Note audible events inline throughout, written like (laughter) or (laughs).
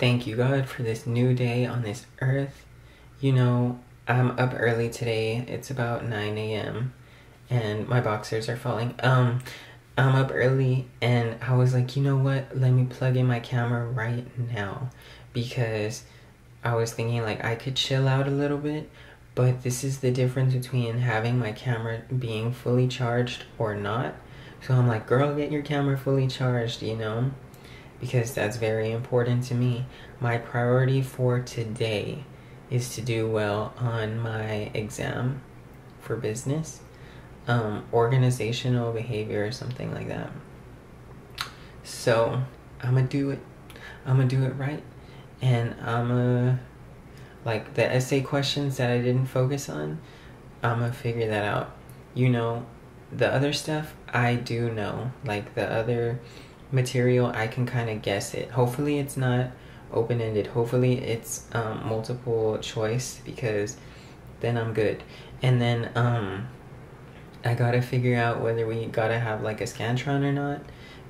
thank you, God, for this new day on this earth. You know, I'm up early today. It's about 9 a.m. and my boxers are falling. Um, I'm up early and I was like, you know what? Let me plug in my camera right now because I was thinking like I could chill out a little bit, but this is the difference between having my camera being fully charged or not. So I'm like, girl, get your camera fully charged, you know? Because that's very important to me. My priority for today is to do well on my exam for business, um, organizational behavior, or something like that. So I'm gonna do it. I'm gonna do it right, and I'm gonna like the essay questions that I didn't focus on. I'm gonna figure that out. You know, the other stuff I do know, like the other material, I can kind of guess it. Hopefully, it's not open ended. Hopefully, it's um, multiple choice because then I'm good. And then um, I gotta figure out whether we gotta have like a Scantron or not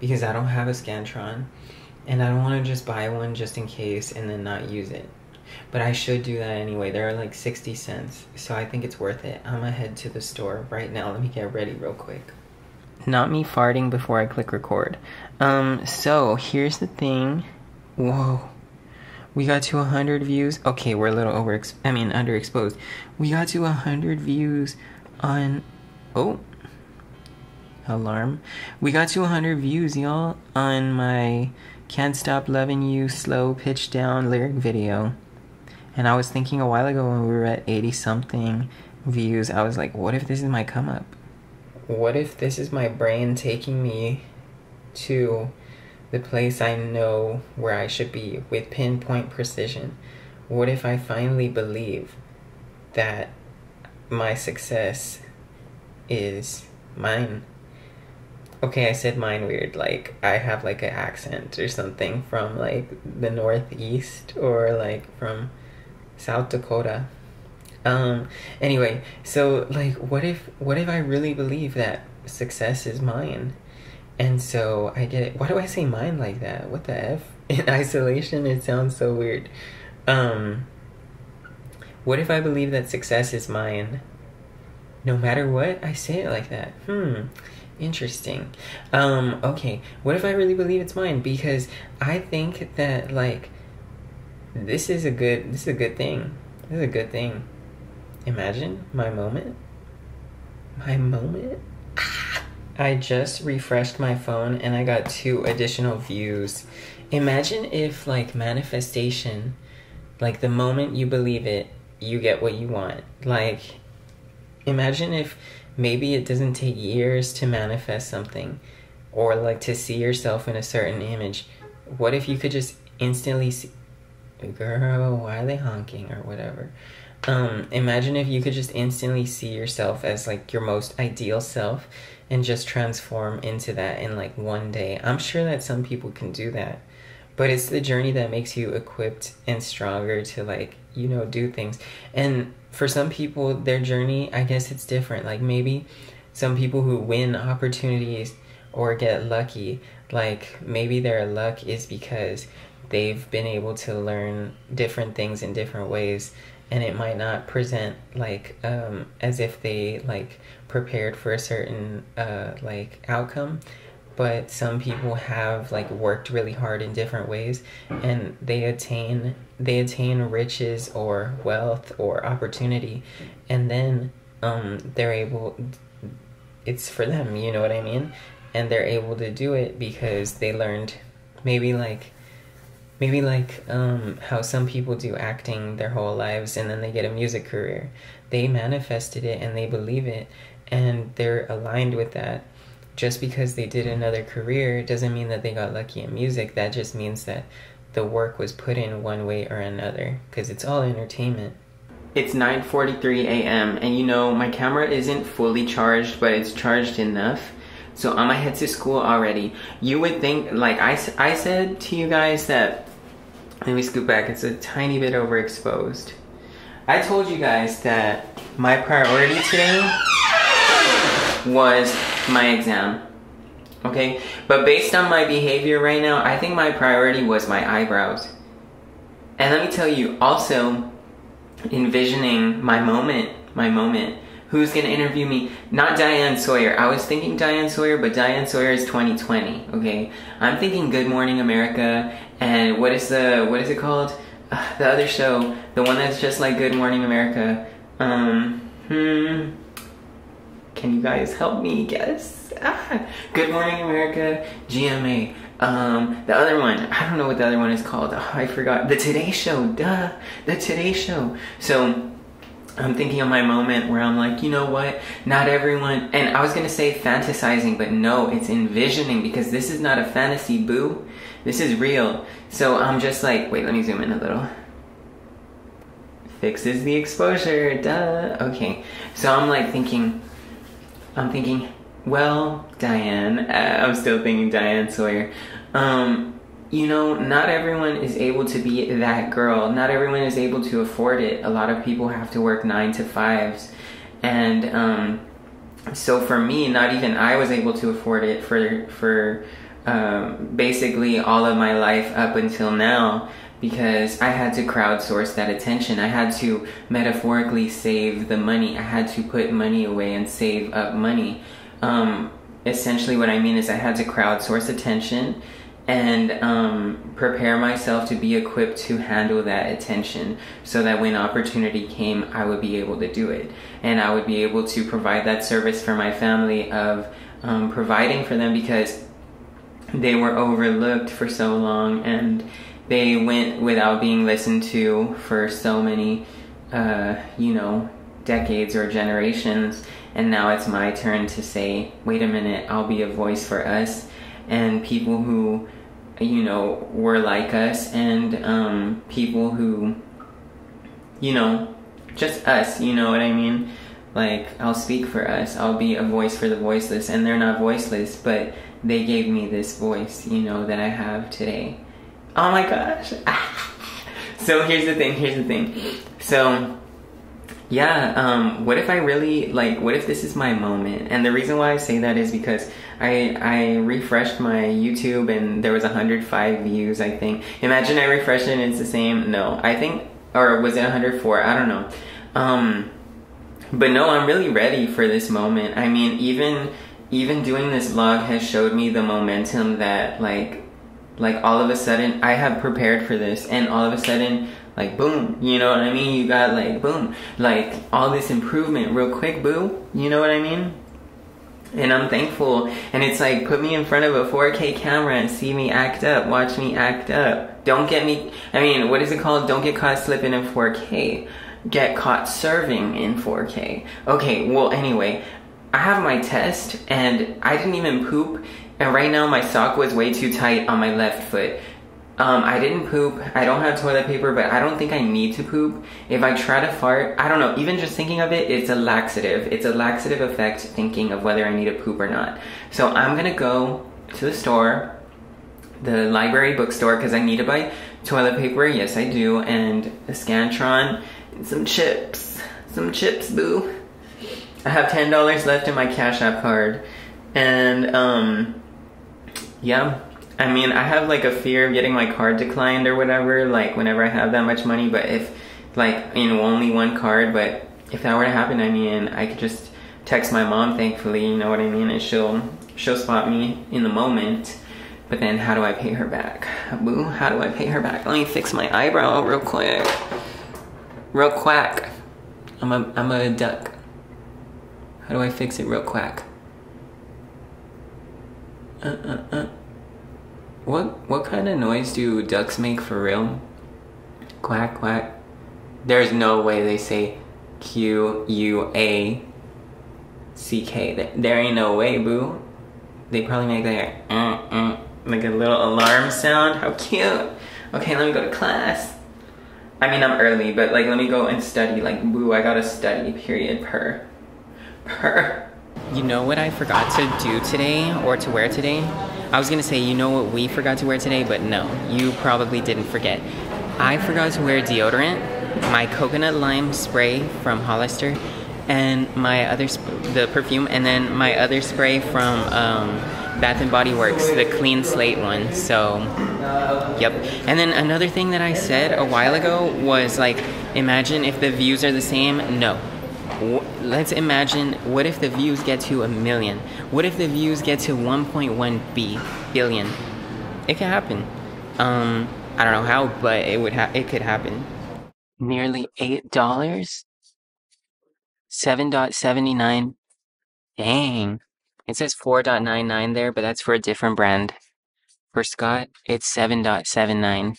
because I don't have a Scantron and I don't want to just buy one just in case and then not use it. But I should do that anyway. They're like 60 cents, so I think it's worth it. I'm gonna head to the store right now. Let me get ready real quick. Not me farting before I click record. Um, so here's the thing. Whoa. We got to 100 views. Okay, we're a little over, I mean, underexposed. We got to 100 views on, oh, alarm. We got to 100 views, y'all, on my Can't Stop Loving You slow pitch down lyric video. And I was thinking a while ago when we were at 80 something views, I was like, what if this is my come up? What if this is my brain taking me to the place I know where I should be with pinpoint precision? What if I finally believe that my success is mine? Okay, I said mine weird. Like, I have like an accent or something from like the Northeast or like from South Dakota. Um, anyway, so like, what if, what if I really believe that success is mine? And so I get it. Why do I say mine like that? What the F? (laughs) In isolation, it sounds so weird. Um, what if I believe that success is mine? No matter what, I say it like that. Hmm. Interesting. Um, okay. What if I really believe it's mine? Because I think that like this is a good this is a good thing. This is a good thing. Imagine my moment. My moment. I just refreshed my phone and I got two additional views. Imagine if, like, manifestation, like, the moment you believe it, you get what you want. Like, imagine if maybe it doesn't take years to manifest something or, like, to see yourself in a certain image. What if you could just instantly see, girl, why are they honking or whatever? Um, imagine if you could just instantly see yourself as, like, your most ideal self and just transform into that in like one day. I'm sure that some people can do that. But it's the journey that makes you equipped and stronger to like, you know, do things. And for some people their journey, I guess it's different. Like maybe some people who win opportunities or get lucky, like maybe their luck is because they've been able to learn different things in different ways and it might not present like um, as if they like prepared for a certain uh, like outcome but some people have like worked really hard in different ways and they attain they attain riches or wealth or opportunity and then um, they're able it's for them you know what i mean? And they're able to do it because they learned maybe like maybe like um, how some people do acting their whole lives and then they get a music career. They manifested it and they believe it and they're aligned with that just because they did another career doesn't mean that they got lucky in music that just means that the work was put in one way or another because it's all entertainment it's 9:43 a.m. and you know my camera isn't fully charged but it's charged enough so I'm gonna head to school already. You would think, like I, I said to you guys that, let me scoot back, it's a tiny bit overexposed. I told you guys that my priority today was my exam. Okay? But based on my behavior right now, I think my priority was my eyebrows. And let me tell you, also envisioning my moment, my moment. Who's gonna interview me? Not Diane Sawyer. I was thinking Diane Sawyer, but Diane Sawyer is 2020. Okay, I'm thinking Good Morning America, and what is the what is it called? Uh, (sighs) the other show, the one that's just like Good Morning America. Um, hmm. Can you guys help me guess? Ah, Good Morning America, GMA. Um, the other one, I don't know what the other one is called. Oh, I forgot. The Today Show, duh. The Today Show. So I'm thinking of my moment where I'm like, you know what? Not everyone, and I was gonna say fantasizing, but no, it's envisioning because this is not a fantasy, boo. This is real. So I'm just like, wait, let me zoom in a little. Fixes the exposure, duh. Okay. So I'm like thinking, I'm thinking, well, Diane, uh, I'm still thinking Diane Sawyer. Um, you know, not everyone is able to be that girl. Not everyone is able to afford it. A lot of people have to work nine to fives. And um, so for me, not even I was able to afford it for, for um, basically all of my life up until now because I had to crowdsource that attention. I had to metaphorically save the money. I had to put money away and save up money. Um, essentially, what I mean is I had to crowdsource attention and um, prepare myself to be equipped to handle that attention so that when opportunity came, I would be able to do it. And I would be able to provide that service for my family of um, providing for them because they were overlooked for so long and they went without being listened to for so many, uh, you know, decades or generations. And now it's my turn to say, wait a minute, I'll be a voice for us and people who, you know, were like us and um, people who, you know, just us, you know what I mean? Like, I'll speak for us. I'll be a voice for the voiceless. And they're not voiceless, but they gave me this voice, you know, that I have today. Oh my gosh. (laughs) so here's the thing, here's the thing. So, yeah, um, what if I really, like, what if this is my moment? And the reason why I say that is because I, I refreshed my YouTube and there was 105 views, I think. Imagine I refreshed it and it's the same. No, I think, or was it 104? I don't know. Um, but no, I'm really ready for this moment. I mean, even, even doing this vlog has showed me the momentum that, like, like all of a sudden I have prepared for this and all of a sudden like boom you know what I mean? You got like boom. Like all this improvement real quick boo you know what I mean? And I'm thankful. And it's like put me in front of a 4k camera and see me act up watch me act up. Don't get me I mean what is it called? Don't get caught slipping in 4k get caught serving in 4k okay well anyway I have my test and I didn't even poop and right now my sock was way too tight on my left foot. Um, I didn't poop. I don't have toilet paper, but I don't think I need to poop. If I try to fart, I don't know, even just thinking of it, it's a laxative. It's a laxative effect thinking of whether I need to poop or not. So I'm gonna go to the store, the library bookstore, because I need to buy toilet paper. Yes, I do. And a Scantron, and some chips. Some chips, boo. I have $10 left in my Cash App card. And, um, yeah. I mean, I have like a fear of getting my card declined or whatever, like whenever I have that much money, but if, like, you know, only one card, but if that were to happen, I mean, I could just text my mom, thankfully, you know what I mean, and she'll, she'll spot me in the moment. But then how do I pay her back? Boo, how do I pay her back? Let me fix my eyebrow real quick. Real quack. I'm a, I'm a duck. How do I fix it real quack? Uh, uh, uh. What what kind of noise do ducks make for real? Quack quack. There's no way they say Q U A C K. There ain't no way, boo. They probably make like a uh, uh, like a little alarm sound. How cute. Okay, let me go to class. I mean, I'm early, but like, let me go and study. Like, boo, I gotta study. Period. Per. Per. You know what I forgot to do today or to wear today? I was gonna say, you know what we forgot to wear today, but no, you probably didn't forget. I forgot to wear deodorant, my coconut lime spray from Hollister, and my other, the perfume, and then my other spray from um, Bath and Body Works, the clean slate one. So Yep. And then another thing that I said a while ago was like, imagine if the views are the same. No. Let's imagine what if the views get to a million? What if the views get to 1.1 b billion? It could happen. Um, I don't know how, but it would ha- it could happen. Nearly eight dollars. Seven dot seventy nine. Dang. It says four dot nine nine there, but that's for a different brand. For Scott, it's 7.79.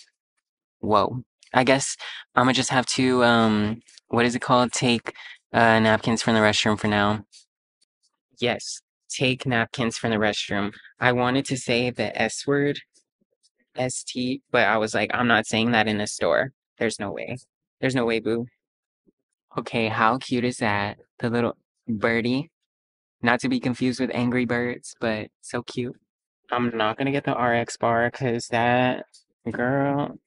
Whoa. I guess I'm gonna just have to, um, what is it called? Take uh, napkins from the restroom for now. Yes, take napkins from the restroom. I wanted to say the S word, ST, but I was like, I'm not saying that in a store. There's no way. There's no way, boo. Okay, how cute is that? The little birdie. Not to be confused with Angry Birds, but so cute. I'm not gonna get the RX bar because that girl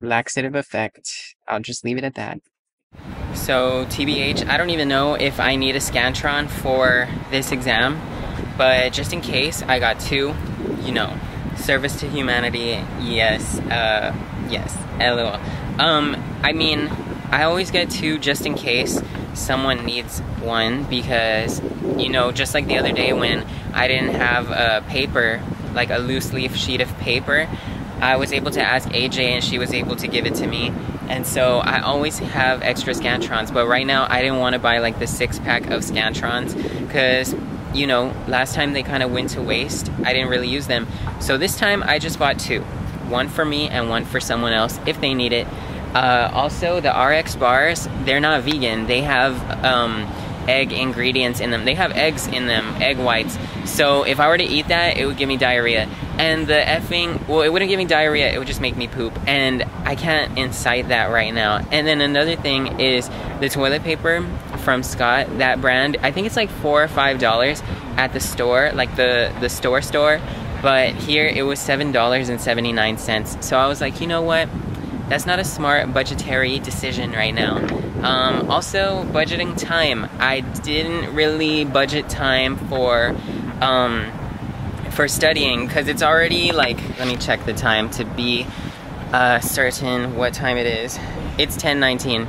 laxative effect. I'll just leave it at that. So TBH, I don't even know if I need a Scantron for this exam, but just in case, I got two. You know, service to humanity. Yes, uh, yes. LOL. Um, I mean, I always get two just in case someone needs one because, you know, just like the other day when I didn't have a paper, like a loose leaf sheet of paper, I was able to ask AJ and she was able to give it to me. And so I always have extra Scantrons, but right now I didn't want to buy like the six pack of Scantrons because, you know, last time they kind of went to waste. I didn't really use them. So this time I just bought two. One for me and one for someone else if they need it. Uh, also, the RX bars, they're not vegan. They have um, egg ingredients in them. They have eggs in them, egg whites. So if I were to eat that, it would give me diarrhea. And the effing, well, it wouldn't give me diarrhea, it would just make me poop. And I can't incite that right now. And then another thing is the toilet paper from Scott, that brand, I think it's like four or five dollars at the store, like the, the store store. But here it was $7.79. So I was like, you know what? That's not a smart budgetary decision right now. Um, also, budgeting time. I didn't really budget time for um, for studying because it's already like. Let me check the time to be uh, certain what time it is. It's 10:19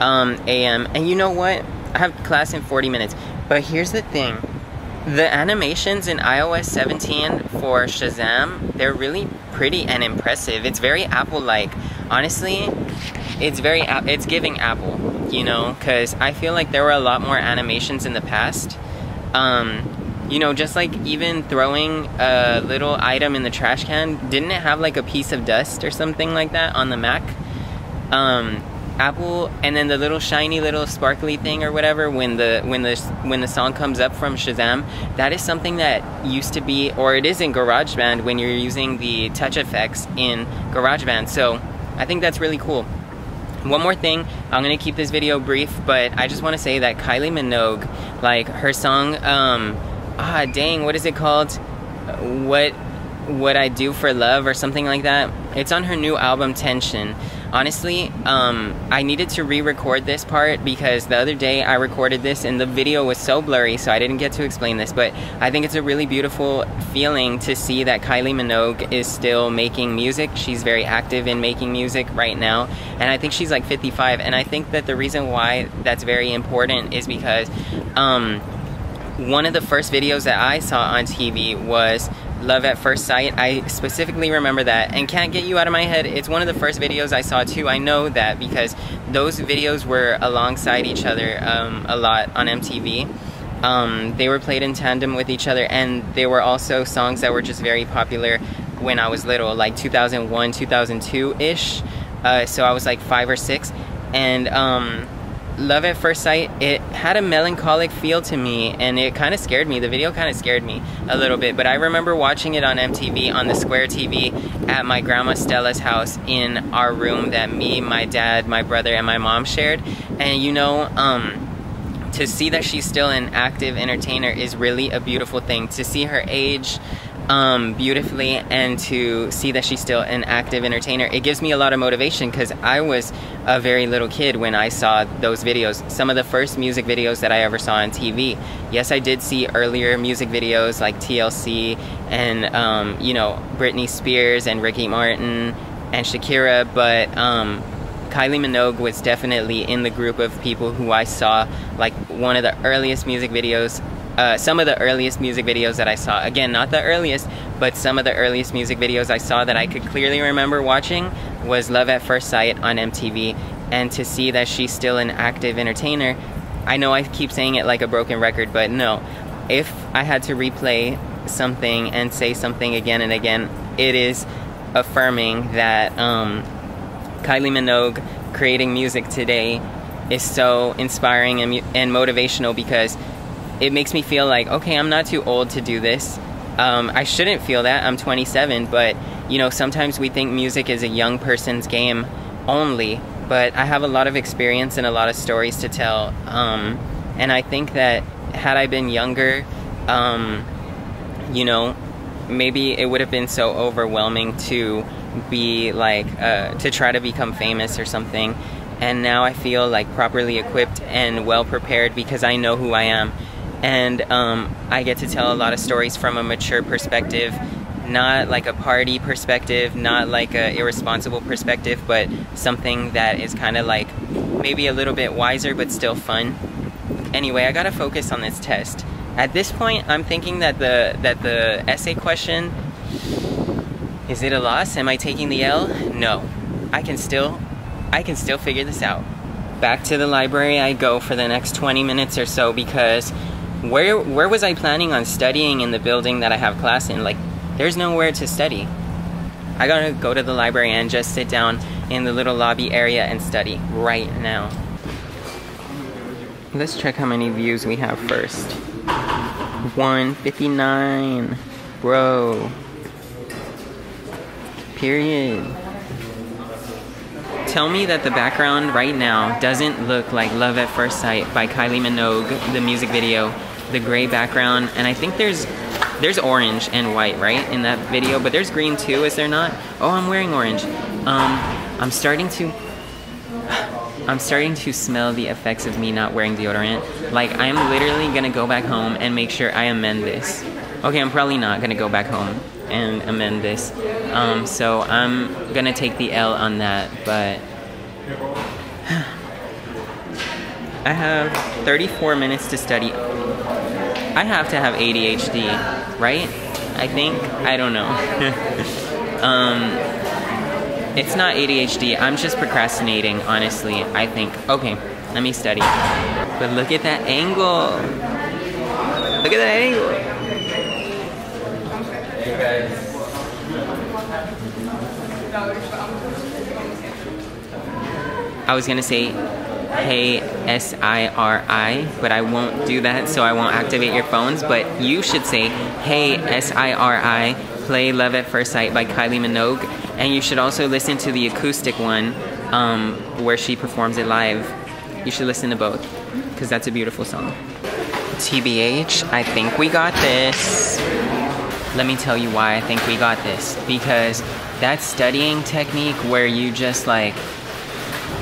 um, a.m. And you know what? I have class in 40 minutes. But here's the thing. The animations in iOS 17 for Shazam, they're really pretty and impressive. It's very Apple-like honestly, it's very it's giving Apple, you know, because I feel like there were a lot more animations in the past. Um, you know, just like even throwing a little item in the trash can, didn't it have like a piece of dust or something like that on the Mac? Um, Apple, and then the little shiny little sparkly thing or whatever when the when the when the song comes up from Shazam, that is something that used to be, or it is in GarageBand when you're using the touch effects in GarageBand. So I think that's really cool. One more thing, I'm gonna keep this video brief, but I just wanna say that Kylie Minogue, like her song, um, ah dang, what is it called? What What I Do for Love or something like that. It's on her new album Tension honestly, um, I needed to re-record this part because the other day I recorded this and the video was so blurry, so I didn't get to explain this. But I think it's a really beautiful feeling to see that Kylie Minogue is still making music. She's very active in making music right now, and I think she's like 55. And I think that the reason why that's very important is because um, one of the first videos that I saw on TV was Love at First Sight. I specifically remember that and can't get you out of my head. It's one of the first videos I saw too. I know that because those videos were alongside each other um, a lot on MTV. Um, they were played in tandem with each other and they were also songs that were just very popular when I was little, like 2001, 2002-ish. Uh, so I was like five or six. And um, Love at First Sight, it had a melancholic feel to me and it kind of scared me. The video kind of scared me a little bit, but I remember watching it on MTV on the Square TV at my grandma Stella's house in our room that me, my dad, my brother, and my mom shared. And you know, um, to see that she's still an active entertainer is really a beautiful thing. To see her age, um, beautifully and to see that she's still an active entertainer, it gives me a lot of motivation because I was a very little kid when I saw those videos. Some of the first music videos that I ever saw on TV. Yes, I did see earlier music videos like TLC and, um, you know, Britney Spears and Ricky Martin and Shakira, but um, Kylie Minogue was definitely in the group of people who I saw like one of the earliest music videos uh, some of the earliest music videos that I saw. Again, not the earliest, but some of the earliest music videos I saw that I could clearly remember watching was Love at First Sight on MTV. And to see that she's still an active entertainer, I know I keep saying it like a broken record, but no. If I had to replay something and say something again and again, it is affirming that um, Kylie Minogue creating music today is so inspiring and, and motivational because it makes me feel like, okay, I'm not too old to do this. Um, I shouldn't feel that. I'm 27, but you know, sometimes we think music is a young person's game only. But I have a lot of experience and a lot of stories to tell. Um, and I think that had I been younger, um, you know, maybe it would have been so overwhelming to be like, uh, to try to become famous or something. And now I feel like properly equipped and well prepared because I know who I am and um, I get to tell a lot of stories from a mature perspective, not like a party perspective, not like a irresponsible perspective, but something that is kind of like maybe a little bit wiser but still fun. Anyway, I gotta focus on this test. At this point, I'm thinking that the that the essay question is it a loss? Am I taking the L? No. I can still I can still figure this out. Back to the library I go for the next 20 minutes or so because where where was I planning on studying in the building that I have class in? Like, there's nowhere to study. I gotta go to the library and just sit down in the little lobby area and study right now. Let's check how many views we have first. 159. Bro. Period. Tell me that the background right now doesn't look like Love at First Sight by Kylie Minogue, the music video, the gray background, and I think there's there's orange and white, right, in that video, but there's green too, is there not? Oh, I'm wearing orange. Um, I'm starting to I'm starting to smell the effects of me not wearing deodorant. Like, I'm literally gonna go back home and make sure I amend this. Okay, I'm probably not gonna go back home and amend this. Um, so I'm gonna take the L on that, but (sighs) I have 34 minutes to study. I have to have ADHD, right? I think. I don't know. (laughs) um, it's not ADHD. I'm just procrastinating, honestly. I think. Okay, let me study. But look at that angle. Look at that angle. Hey guys. I was gonna say hey S-I-R-I, but I won't do that, so I won't activate your phones. But you should say hey S-I-R-I, play Love at First Sight by Kylie Minogue, and you should also listen to the acoustic one um, where she performs it live. You should listen to both, because that's a beautiful song. TBH, I think we got this. Let me tell you why I think we got this. Because that studying technique where you just like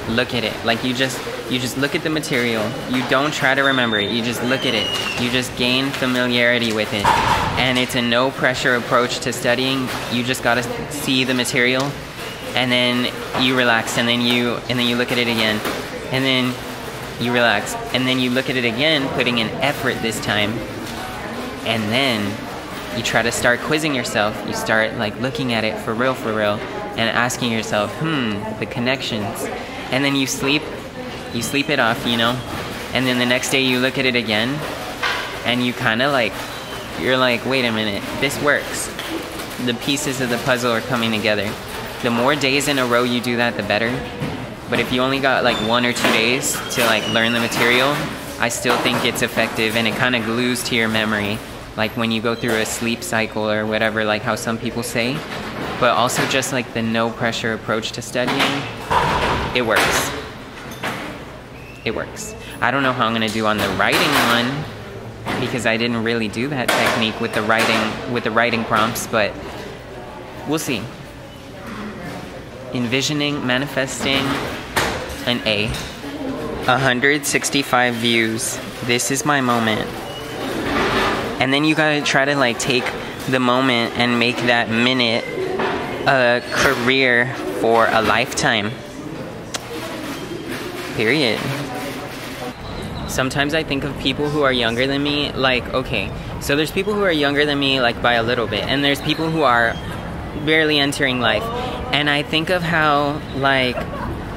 look at it, like you just you just look at the material. You don't try to remember it. You just look at it. You just gain familiarity with it. And it's a no pressure approach to studying. You just got to see the material and then you relax and then you and then you look at it again. And then you relax and then you look at it again putting in effort this time. And then you try to start quizzing yourself. You start like looking at it for real for real and asking yourself, "Hmm, the connections." And then you sleep you sleep it off, you know, and then the next day you look at it again, and you kind of like, you're like, wait a minute, this works. The pieces of the puzzle are coming together. The more days in a row you do that, the better. But if you only got like one or two days to like learn the material, I still think it's effective and it kind of glues to your memory. Like when you go through a sleep cycle or whatever, like how some people say. But also just like the no pressure approach to studying, it works it works. I don't know how I'm gonna do on the writing one, because I didn't really do that technique with the writing with the writing prompts, but we'll see. Envisioning, manifesting an A. 165 views. This is my moment. And then you gotta try to like take the moment and make that minute a career for a lifetime. Period. Sometimes I think of people who are younger than me, like, okay, so there's people who are younger than me, like by a little bit, and there's people who are barely entering life. And I think of how, like,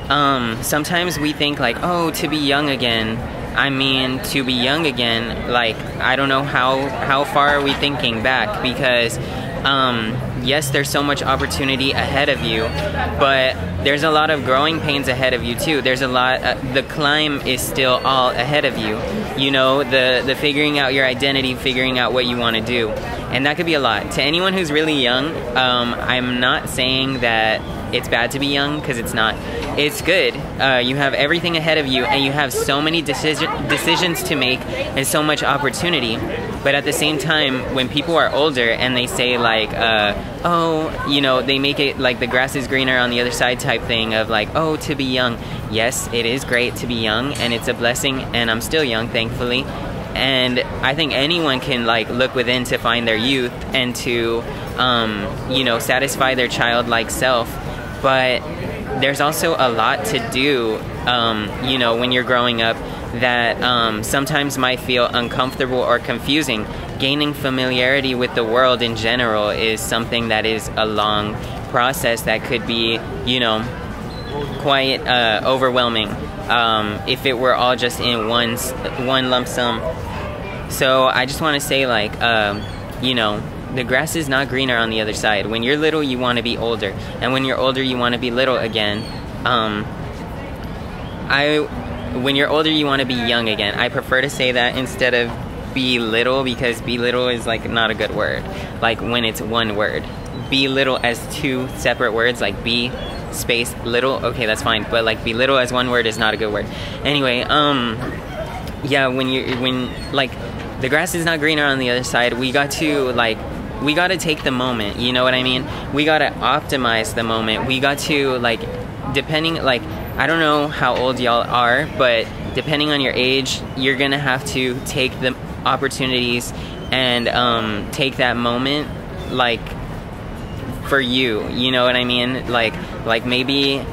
um, sometimes we think, like, oh, to be young again. I mean, to be young again, like, I don't know how, how far are we thinking back because um, yes, there's so much opportunity ahead of you, but there's a lot of growing pains ahead of you too. There's a lot. Uh, the climb is still all ahead of you. You know, the the figuring out your identity, figuring out what you want to do, and that could be a lot. To anyone who's really young, um, I'm not saying that it's bad to be young because it's not. It's good. Uh, you have everything ahead of you, and you have so many decision decisions to make, and so much opportunity. But at the same time, when people are older and they say like, uh, "Oh, you know," they make it like the grass is greener on the other side type thing of like, "Oh, to be young." Yes, it is great to be young, and it's a blessing, and I'm still young, thankfully and I think anyone can like look within to find their youth and to um, you know satisfy their childlike self but there's also a lot to do, um, you know, when you're growing up that um, sometimes might feel uncomfortable or confusing. Gaining familiarity with the world in general is something that is a long process that could be, you know, quite uh, overwhelming um, if it were all just in one one lump sum. So I just want to say, like, um, you know, the grass is not greener on the other side. When you're little, you want to be older, and when you're older, you want to be little again. Um, I, when you're older, you want to be young again. I prefer to say that instead of be little because be little is like not a good word. Like when it's one word, be little as two separate words, like be space little. Okay, that's fine. But like be little as one word is not a good word. Anyway, um, yeah, when you when like the grass is not greener on the other side, we got to like we got to take the moment you know what i mean? We got to optimize the moment. We got to like depending like i don't know how old y'all are but depending on your age you're gonna have to take the opportunities and um, take that moment like for you you know what i mean? Like like maybe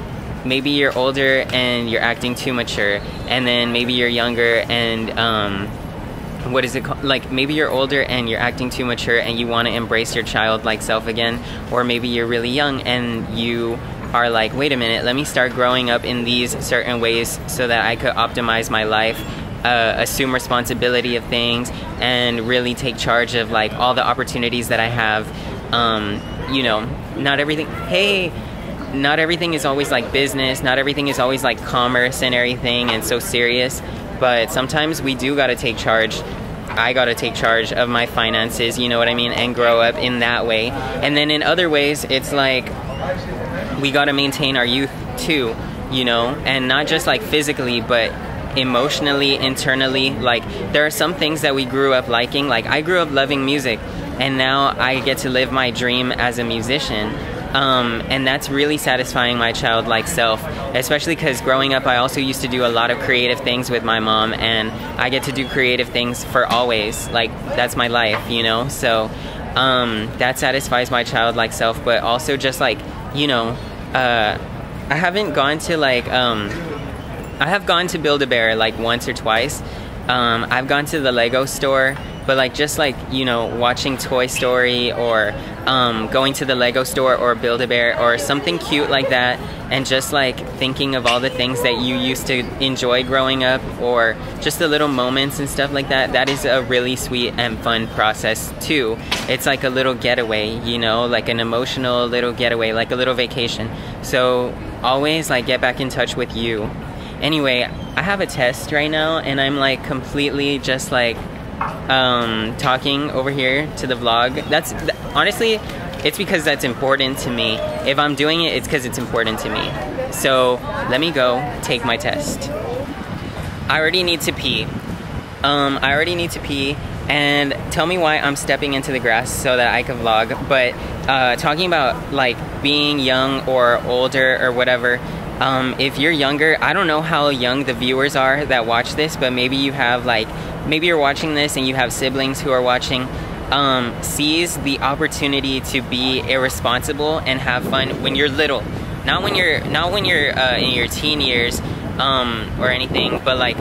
maybe you're older and you're acting too mature and then maybe you're younger and um, what is it called? Like maybe you're older and you're acting too mature and you want to embrace your childlike self again, or maybe you're really young and you are like, wait a minute, let me start growing up in these certain ways so that I could optimize my life, uh, assume responsibility of things, and really take charge of like all the opportunities that I have. Um, you know, not everything. Hey, not everything is always like business. Not everything is always like commerce and everything and so serious but sometimes we do got to take charge I got to take charge of my finances, you know what I mean, and grow up in that way. And then in other ways, it's like we got to maintain our youth too, you know, and not just like physically, but emotionally, internally. Like there are some things that we grew up liking. Like I grew up loving music, and now I get to live my dream as a musician um, and that's really satisfying my childlike self, especially because growing up, I also used to do a lot of creative things with my mom, and I get to do creative things for always. Like, that's my life, you know? So, um, that satisfies my childlike self, but also just like, you know, uh, I haven't gone to like, um, I have gone to Build a Bear like once or twice. Um, I've gone to the Lego store but like just like you know watching Toy Story or um, going to the Lego store or Build a Bear or something cute like that, and just like thinking of all the things that you used to enjoy growing up or just the little moments and stuff like that. That is a really sweet and fun process too. It's like a little getaway, you know, like an emotional little getaway, like a little vacation. So always like get back in touch with you. Anyway, I have a test right now and I'm like completely just like um, talking over here to the vlog. That's honestly, it's because that's important to me. If I'm doing it, it's because it's important to me. So let me go take my test. I already need to pee. Um, I already need to pee, and tell me why I'm stepping into the grass so that I can vlog. But uh, talking about like being young or older or whatever, um, if you're younger, I don't know how young the viewers are that watch this, but maybe you have like, maybe you're watching this and you have siblings who are watching. Um, seize the opportunity to be irresponsible and have fun when you're little, not when you're not when you're uh, in your teen years um, or anything, but like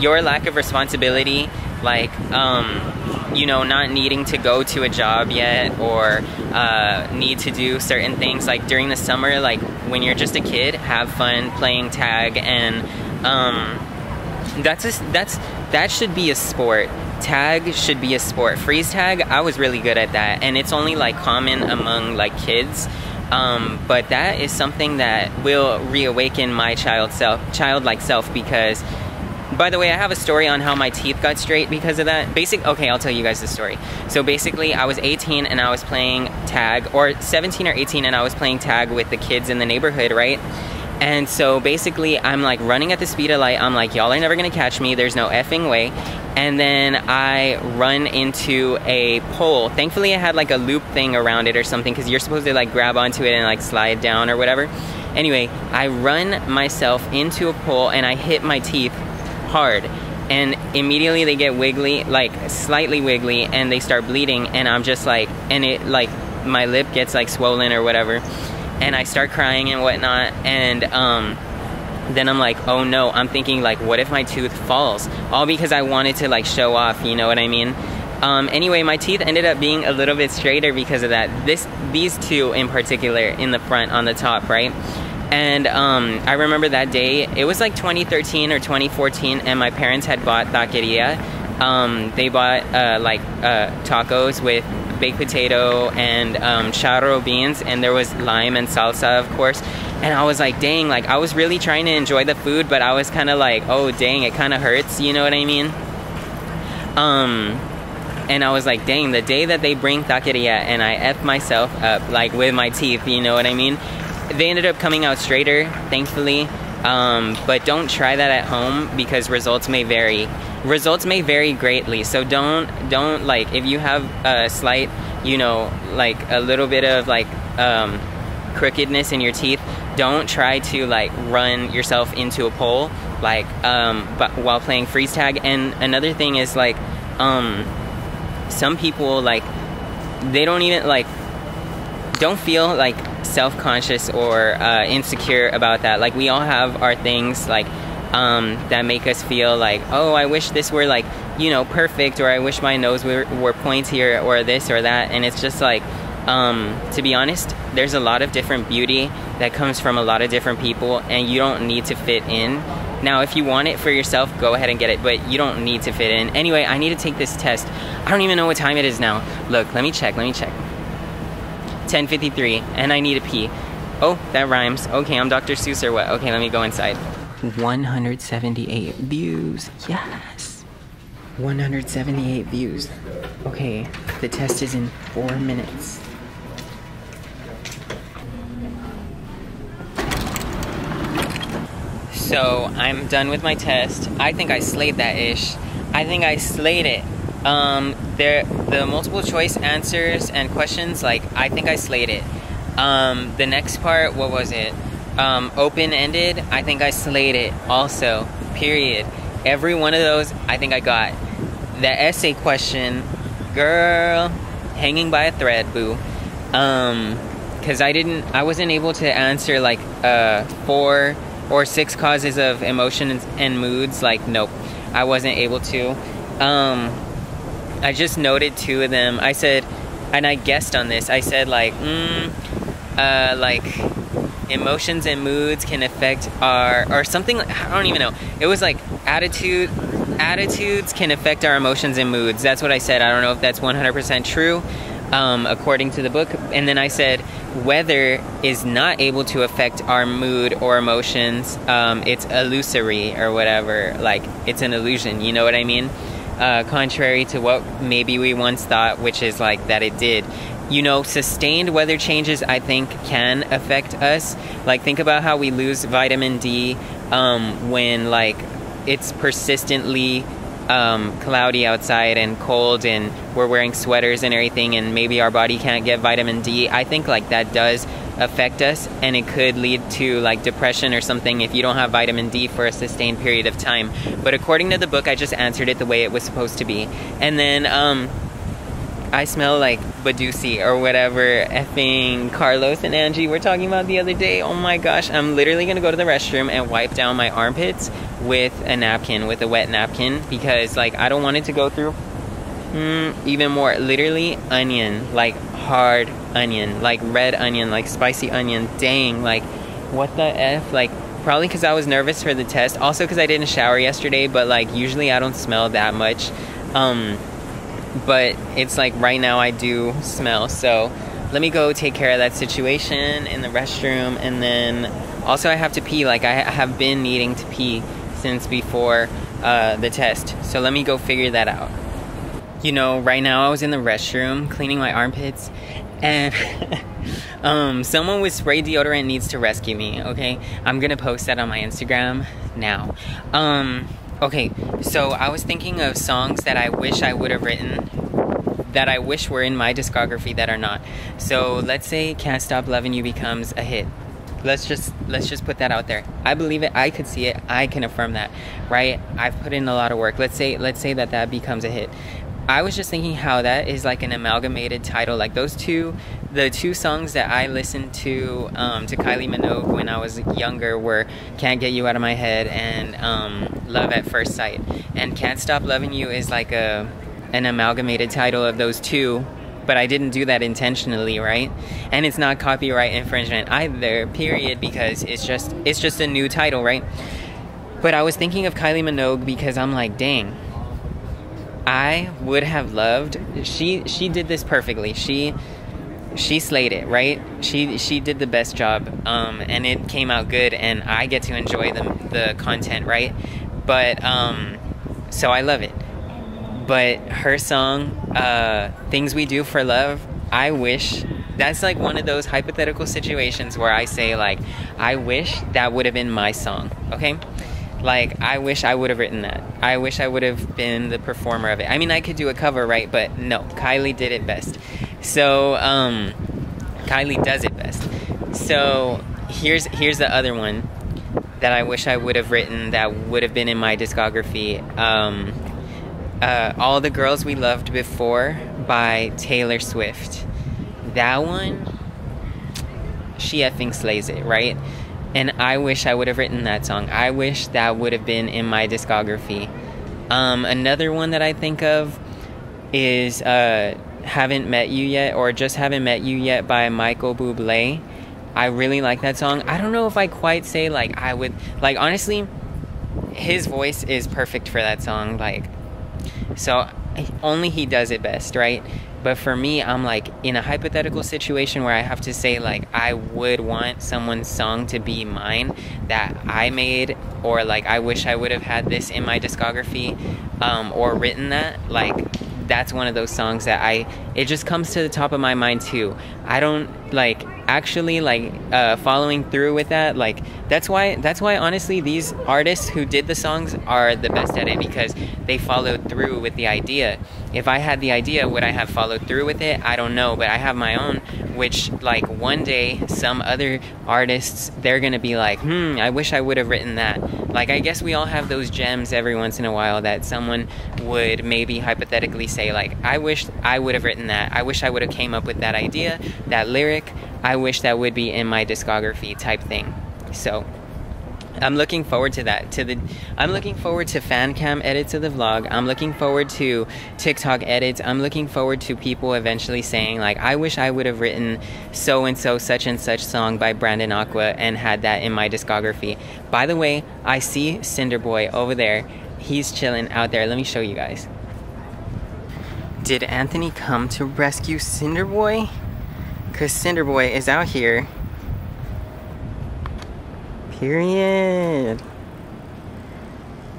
your lack of responsibility, like um, you know, not needing to go to a job yet or uh, need to do certain things. Like during the summer, like when you're just a kid, have fun playing tag, and um, that's a, that's that should be a sport. Tag should be a sport. Freeze tag, I was really good at that, and it's only like common among like kids. Um, but that is something that will reawaken my child self, childlike self, because by the way, I have a story on how my teeth got straight because of that. Basic, okay, I'll tell you guys the story. So basically, I was 18 and I was playing tag, or 17 or 18, and I was playing tag with the kids in the neighborhood, right? And so basically, I'm like running at the speed of light. I'm like, y'all are never gonna catch me. There's no effing way. And then I run into a pole. Thankfully, I had like a loop thing around it or something because you're supposed to like grab onto it and like slide down or whatever. Anyway, I run myself into a pole and I hit my teeth hard. And immediately they get wiggly like slightly wiggly and they start bleeding and i'm just like and it like my lip gets like swollen or whatever. And i start crying and whatnot and um then i'm like oh no. I'm thinking like what if my tooth falls? All because i wanted to like show off you know what i mean? Um, anyway my teeth ended up being a little bit straighter because of that. This these two in particular in the front on the top right and um, I remember that day, it was like 2013 or 2014, and my parents had bought taqueria. Um, they bought uh, like uh, tacos with baked potato and um, charro beans, and there was lime and salsa, of course. And I was like, dang, like I was really trying to enjoy the food, but I was kind of like, oh, dang, it kind of hurts, you know what I mean? Um, and I was like, dang, the day that they bring taqueria and I F myself up, like with my teeth, you know what I mean? They ended up coming out straighter, thankfully. Um, but don't try that at home because results may vary. Results may vary greatly. So don't don't like if you have a slight, you know, like a little bit of like um, crookedness in your teeth. Don't try to like run yourself into a pole like um, but while playing freeze tag. And another thing is like um, some people like they don't even like don't feel like self-conscious or uh, insecure about that. Like we all have our things like um, that make us feel like, oh, I wish this were like you know perfect, or I wish my nose were, were pointier, or this or that. And it's just like, um, to be honest, there's a lot of different beauty that comes from a lot of different people, and you don't need to fit in. Now, if you want it for yourself, go ahead and get it, but you don't need to fit in. Anyway, I need to take this test. I don't even know what time it is now. Look, let me check, let me check. 10.53 and I need a pee. Oh, that rhymes. Okay, I'm Dr. Seuss or what? Okay, let me go inside. 178 views. Yes. 178 views. Okay, the test is in four minutes. So I'm done with my test. I think I slayed that ish. I think I slayed it um, there the multiple choice answers and questions like I think I slayed it. Um, the next part, what was it? Um, open ended. I think I slayed it. Also, period. Every one of those, I think I got. The essay question, girl, hanging by a thread, boo. Um, because I didn't, I wasn't able to answer like uh four or six causes of emotions and moods. Like, nope, I wasn't able to. Um, I just noted two of them. I said, and I guessed on this. I said like, mm, uh, like emotions and moods can affect our or something. I don't even know. It was like attitude. Attitudes can affect our emotions and moods. That's what I said. I don't know if that's 100% true, um, according to the book. And then I said, weather is not able to affect our mood or emotions. Um, it's illusory or whatever. Like it's an illusion. You know what I mean? Uh, contrary to what maybe we once thought, which is like that it did. You know, sustained weather changes, I think, can affect us. Like, think about how we lose vitamin D um, when, like, it's persistently um, cloudy outside and cold and we're wearing sweaters and everything and maybe our body can't get vitamin D, I think like that does affect us and it could lead to like depression or something if you don't have vitamin D for a sustained period of time. But according to the book, I just answered it the way it was supposed to be. And then um, I smell like Badusi or whatever effing Carlos and Angie were talking about the other day. Oh my gosh, I'm literally gonna go to the restroom and wipe down my armpits with a napkin, with a wet napkin, because like I don't want it to go through mm, even more. Literally onion, like hard onion, like red onion, like spicy onion. Dang, like what the f? Like probably because I was nervous for the test. Also because I didn't shower yesterday, but like usually I don't smell that much. Um, but it's like right now I do smell. So let me go take care of that situation in the restroom, and then also I have to pee. Like I have been needing to pee since before uh, the test. So let me go figure that out. You know, right now I was in the restroom cleaning my armpits, and (laughs) um, someone with spray deodorant needs to rescue me. Okay, I'm gonna post that on my Instagram now. Um, Okay, so I was thinking of songs that I wish I would have written that I wish were in my discography that are not. So let's say Can't Stop Loving You becomes a hit. Let's just let's just put that out there. I believe it. I could see it. I can affirm that. Right? I've put in a lot of work. Let's say let's say that that becomes a hit. I was just thinking how that is like an amalgamated title. Like those two, the two songs that I listened to um, to Kylie Minogue when I was younger were "Can't Get You Out of My Head" and um, "Love at First Sight." And "Can't Stop Loving You" is like a an amalgamated title of those two. But I didn't do that intentionally, right? And it's not copyright infringement either. Period, because it's just it's just a new title, right? But I was thinking of Kylie Minogue because I'm like, dang I would have loved she she did this perfectly. She she slayed it, right? She she did the best job, um, and it came out good, and I get to enjoy the the content, right? But um, so I love it. But her song, uh, "Things We Do for Love," I wish that's like one of those hypothetical situations where I say like, I wish that would have been my song. Okay, like, I wish I would have written that. I wish I would have been the performer of it. I mean, I could do a cover, right? But no, Kylie did it best. So, um, Kylie does it best. So, here's here's the other one that I wish I would have written that would have been in my discography. Um, uh, All the Girls We Loved Before by Taylor Swift. That one, she effing slays it, right? And I wish I would have written that song. I wish that would have been in my discography. Um, another one that I think of is uh, Haven't Met You Yet or Just Haven't Met You Yet by Michael Bublé. I really like that song. I don't know if I quite say like I would like honestly his voice is perfect for that song like so only he does it best, right? But for me, I'm like in a hypothetical situation where I have to say, like, I would want someone's song to be mine that I made, or like, I wish I would have had this in my discography, um, or written that. Like, that's one of those songs that I, it just comes to the top of my mind too. I don't like, actually like uh, following through with that like that's why that's why honestly these artists who did the songs are the best at it because they followed through with the idea. If i had the idea would i have followed through with it? I don't know but i have my own which like one day some other artists they're gonna be like hmm i wish i would have written that. Like i guess we all have those gems every once in a while that someone would maybe hypothetically say like i wish i would have written that. I wish i would have came up with that idea that lyric I wish that would be in my discography type thing. So I'm looking forward to that. To the I'm looking forward to fan cam edits of the vlog. I'm looking forward to TikTok edits. I'm looking forward to people eventually saying like I wish I would have written so and so such and such song by Brandon Aqua and had that in my discography. By the way, I see Cinder Boy over there. He's chilling out there. Let me show you guys. Did Anthony come to rescue Cinder Boy? Because Cinder Boy is out here. Period.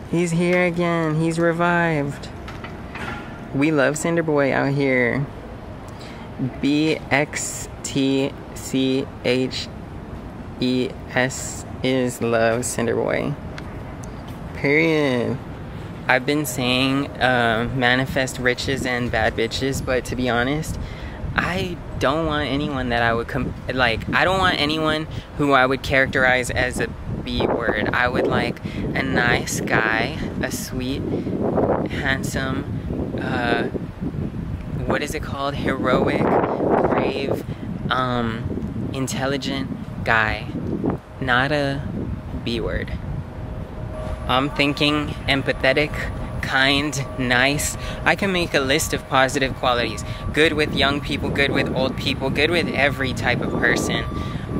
He's here again. He's revived. We love Cinder Boy out here. B X T C H E S is love Cinder Boy. Period. I've been saying uh, manifest riches and bad bitches, but to be honest, I don't want anyone that I would com- like. I don't want anyone who I would characterize as a B word. I would like a nice guy, a sweet, handsome, uh, what is it called? Heroic, brave, um, intelligent guy. Not a B word. I'm thinking empathetic, kind, nice. I can make a list of positive qualities. Good with young people, good with old people, good with every type of person.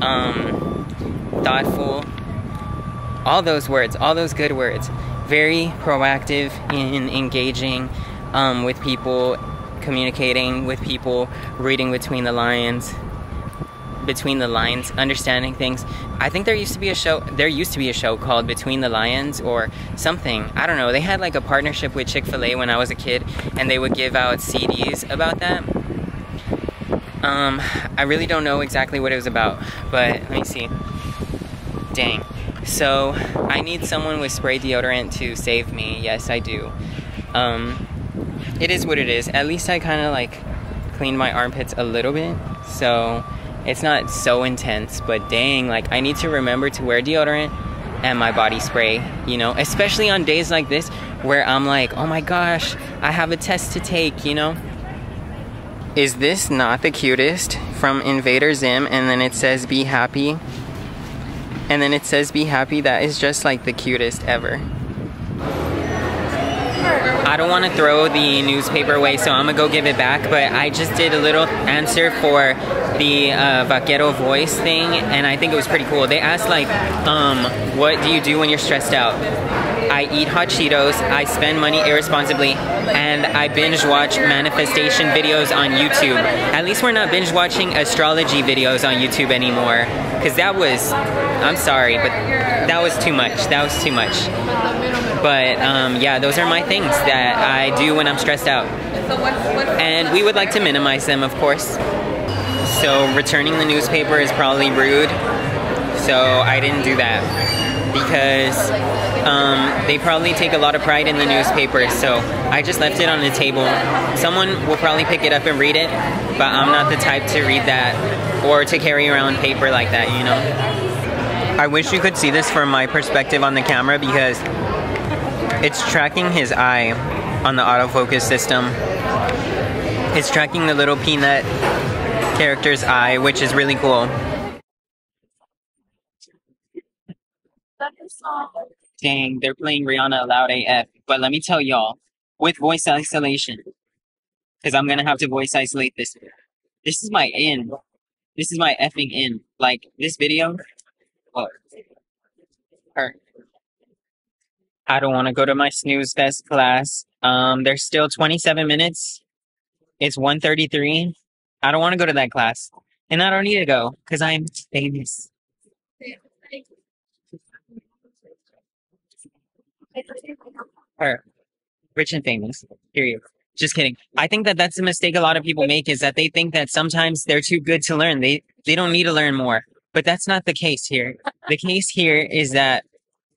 Um, thoughtful. All those words, all those good words. Very proactive in engaging um, with people, communicating with people, reading between the lines, between the lines, understanding things. I think there used to be a show. There used to be a show called Between the Lions or something. I don't know. They had like a partnership with Chick Fil A when I was a kid, and they would give out CDs about that. Um, I really don't know exactly what it was about, but let me see. Dang. So I need someone with spray deodorant to save me. Yes, I do. Um, it is what it is. At least I kind of like cleaned my armpits a little bit, so it's not so intense, but dang, like I need to remember to wear deodorant and my body spray, you know, especially on days like this where I'm like, oh my gosh, I have a test to take, you know. Is this not the cutest from Invader Zim? And then it says, be happy. And then it says, be happy. That is just like the cutest ever. I don't want to throw the newspaper away, so I'm gonna go give it back. But I just did a little answer for the uh, Vaquero voice thing, and I think it was pretty cool. They asked like, um, what do you do when you're stressed out? I eat hot Cheetos, I spend money irresponsibly, and I binge watch manifestation videos on YouTube. At least we're not binge watching astrology videos on YouTube anymore, because that was, I'm sorry, but that was too much. That was too much. But um, yeah, those are my things that I do when I'm stressed out. And we would like to minimize them, of course. So returning the newspaper is probably rude. So I didn't do that because um, they probably take a lot of pride in the newspaper. So I just left it on the table. Someone will probably pick it up and read it, but I'm not the type to read that or to carry around paper like that, you know? I wish you could see this from my perspective on the camera because it's tracking his eye on the autofocus system. It's tracking the little peanut character's eye, which is really cool. Dang, they're playing Rihanna loud AF. But let me tell y'all, with voice isolation, because I'm gonna have to voice isolate this. This is my in. This is my effing in. Like this video. Look. Her. I don't want to go to my snooze fest class. Um, there's still 27 minutes. It's 1:33. I don't want to go to that class, and I don't need to go because I'm famous. Her, rich and famous. Period. Just kidding. I think that that's a mistake a lot of people make is that they think that sometimes they're too good to learn. They they don't need to learn more. But that's not the case here. The case here is that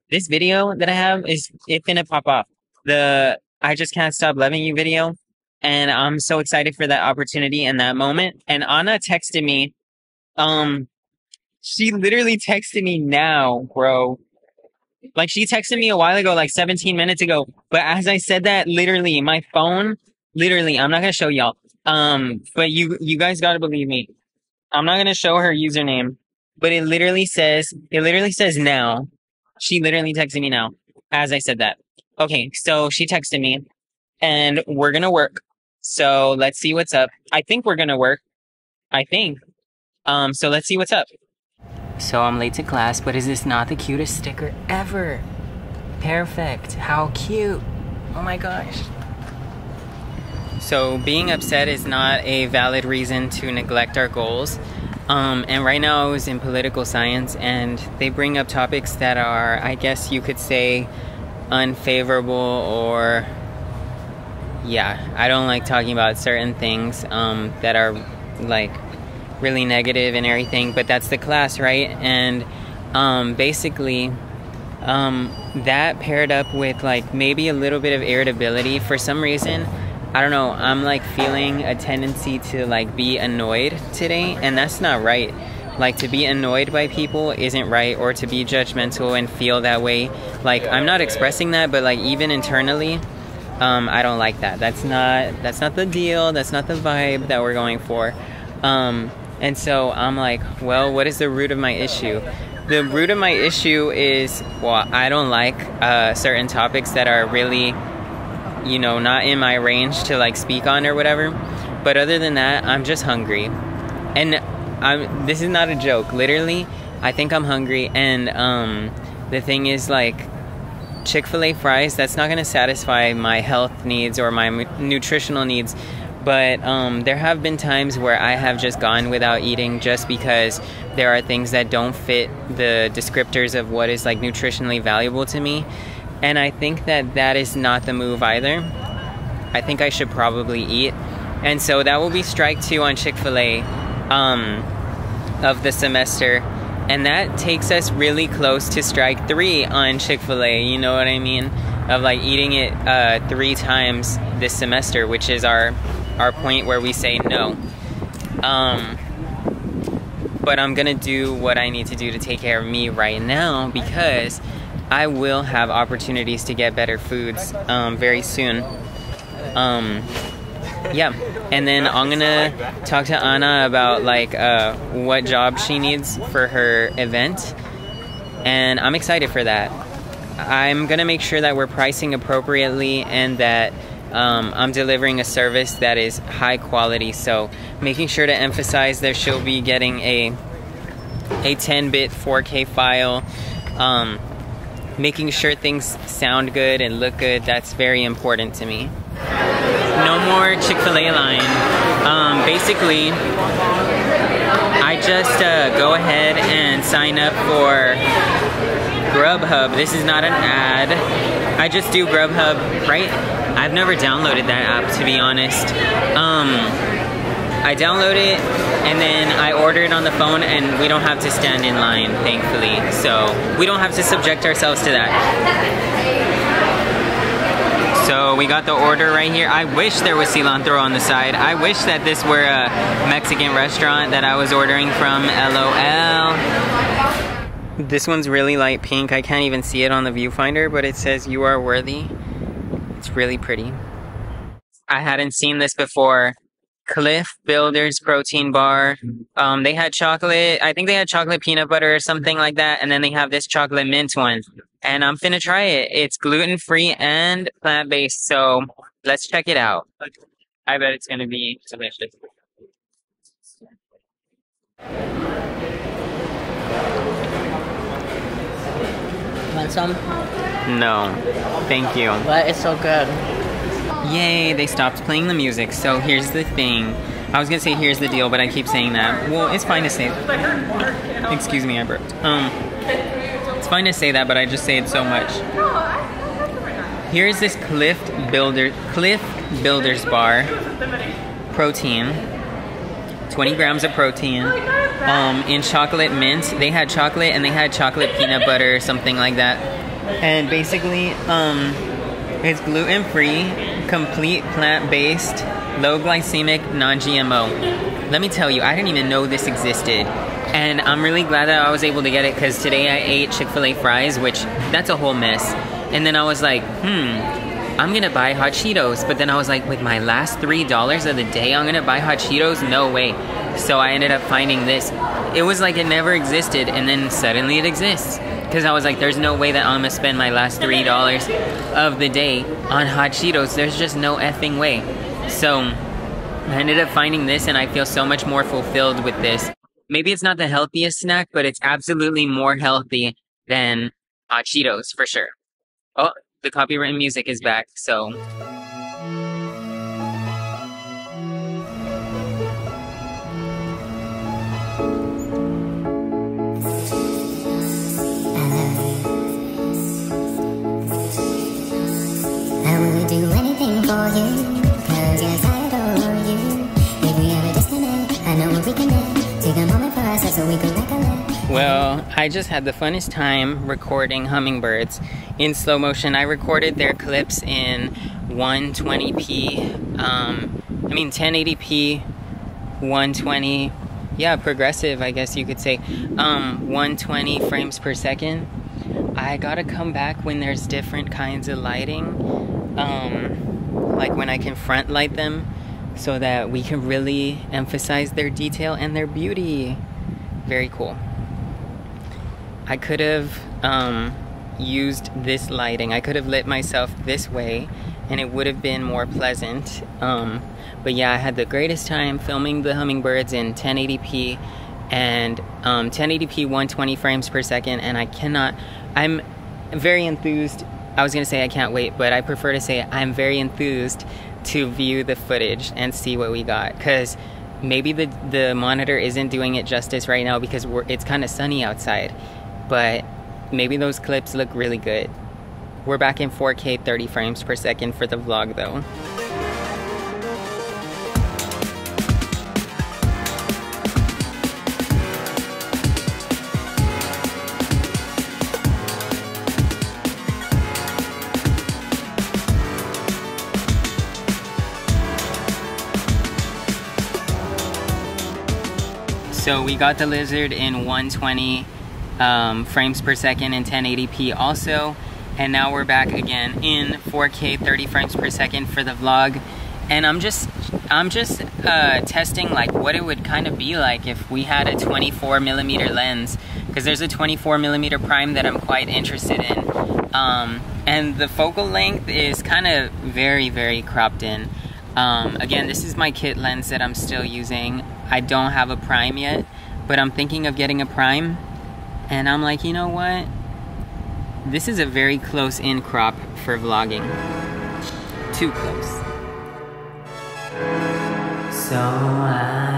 this video that I have is it finna pop off. The I just can't stop loving you video. And I'm so excited for that opportunity and that moment. And Anna texted me. Um she literally texted me now, bro. Like she texted me a while ago, like 17 minutes ago. But as I said that, literally, my phone, literally, I'm not gonna show y'all. Um, but you you guys gotta believe me. I'm not gonna show her username, but it literally says it literally says now. She literally texted me now as I said that. Okay, so she texted me and we're gonna work. So let's see what's up. I think we're gonna work. I think. Um, so let's see what's up. So I'm late to class, but is this not the cutest sticker ever? Perfect. How cute. Oh my gosh. So being upset is not a valid reason to neglect our goals. Um, and right now I was in political science and they bring up topics that are, I guess you could say, unfavorable or yeah, I don't like talking about certain things um, that are like really negative and everything, but that's the class, right? And um, basically, um, that paired up with like maybe a little bit of irritability for some reason i don't know i'm like feeling a tendency to like be annoyed today and that's not right. Like to be annoyed by people isn't right or to be judgmental and feel that way. Like i'm not expressing that but like even internally um, i don't like that. That's not that's not the deal that's not the vibe that we're going for. Um, and so i'm like well what is the root of my issue? The root of my issue is well i don't like uh, certain topics that are really you know not in my range to like speak on or whatever. But other than that i'm just hungry. And i'm this is not a joke. Literally i think i'm hungry. And um, the thing is like chick-fil-a fries that's not to satisfy my health needs or my nutritional needs but um, there have been times where I have just gone without eating just because there are things that don't fit the descriptors of what is like nutritionally valuable to me. And I think that that is not the move either. I think I should probably eat. And so that will be strike two on Chick fil A um, of the semester. And that takes us really close to strike three on Chick fil A, you know what I mean? Of like eating it uh, three times this semester, which is our our point where we say no. Um, but I'm gonna do what I need to do to take care of me right now because I will have opportunities to get better foods um, very soon. Um, yeah, and then I'm gonna talk to Anna about like uh, what job she needs for her event, and I'm excited for that. I'm gonna make sure that we're pricing appropriately and that um, I'm delivering a service that is high quality. So making sure to emphasize that she'll be getting a a 10-bit 4K file. Um, making sure things sound good and look good. That's very important to me. No more Chick-fil-A line. Um, basically, I just uh, go ahead and sign up for Grubhub. This is not an ad. I just do Grubhub, right? I've never downloaded that app to be honest. Um, I download it and then I order it on the phone and we don't have to stand in line, thankfully. So we don't have to subject ourselves to that. So we got the order right here. I wish there was cilantro on the side. I wish that this were a Mexican restaurant that I was ordering from, LOL. This one's really light pink. I can't even see it on the viewfinder, but it says you are worthy. It's really pretty. I hadn't seen this before. Clif Builders protein bar. Um, they had chocolate. I think they had chocolate peanut butter or something like that. And then they have this chocolate mint one. And I'm finna try it. It's gluten free and plant based. So let's check it out. I bet it's gonna be delicious. Want some? No, thank you. But it's so good. Yay, they stopped playing the music. So here's the thing. I was gonna say here's the deal, but I keep saying that. Well, it's fine to say. Excuse me, I burped. Um, it's fine to say that, but I just say it so much. Here's this Clif Builder Clif Builders bar protein. 20 grams of protein. Um, in chocolate mint, they had chocolate and they had chocolate peanut butter, something like that. And basically, um, it's gluten free, complete plant based, low glycemic, non GMO. Let me tell you, I didn't even know this existed. And I'm really glad that I was able to get it because today I ate Chick fil A fries, which that's a whole mess. And then I was like, hmm, I'm gonna buy hot Cheetos. But then I was like, with my last $3 of the day, I'm gonna buy hot Cheetos? No way. So I ended up finding this. It was like it never existed, and then suddenly it exists. Because I was like, there's no way that I'm gonna spend my last $3 of the day on hot Cheetos. There's just no effing way. So I ended up finding this, and I feel so much more fulfilled with this. Maybe it's not the healthiest snack, but it's absolutely more healthy than hot Cheetos for sure. Oh, the copyright music is back, so. I would do anything for you, cause yes, I adore you. If we ever disconnect, I know we'll reconnect. Take a moment for ourselves so we can recollect. Well, I I just had the funnest time recording hummingbirds in slow motion. I recorded their clips in 120p, um, I mean 1080p, 120, yeah, progressive, I guess you could say, um, 120 frames per second. I gotta come back when there's different kinds of lighting, um, like when I can front light them so that we can really emphasize their detail and their beauty. Very cool. I could have um, used this lighting. I could have lit myself this way and it would have been more pleasant. Um, but yeah, I had the greatest time filming the hummingbirds in 1080p and um, 1080p 120 frames per second and I cannot, I'm very enthused. I was gonna say I can't wait, but I prefer to say I'm very enthused to view the footage and see what we got because maybe the the monitor isn't doing it justice right now because it's kind of sunny outside but maybe those clips look really good. We're back in 4k 30 frames per second for the vlog though. So we got the lizard in 120 um, frames per second in 1080p also. And now we're back again in 4K 30 frames per second for the vlog. And I'm just, I'm just uh, testing like what it would kind of be like if we had a 24 millimeter lens. Because there's a 24 millimeter prime that I'm quite interested in. Um, and the focal length is kind of very, very cropped in. Um, again, this is my kit lens that I'm still using. I don't have a prime yet, but I'm thinking of getting a prime. And I'm like, you know what? This is a very close in crop for vlogging. Too close. So I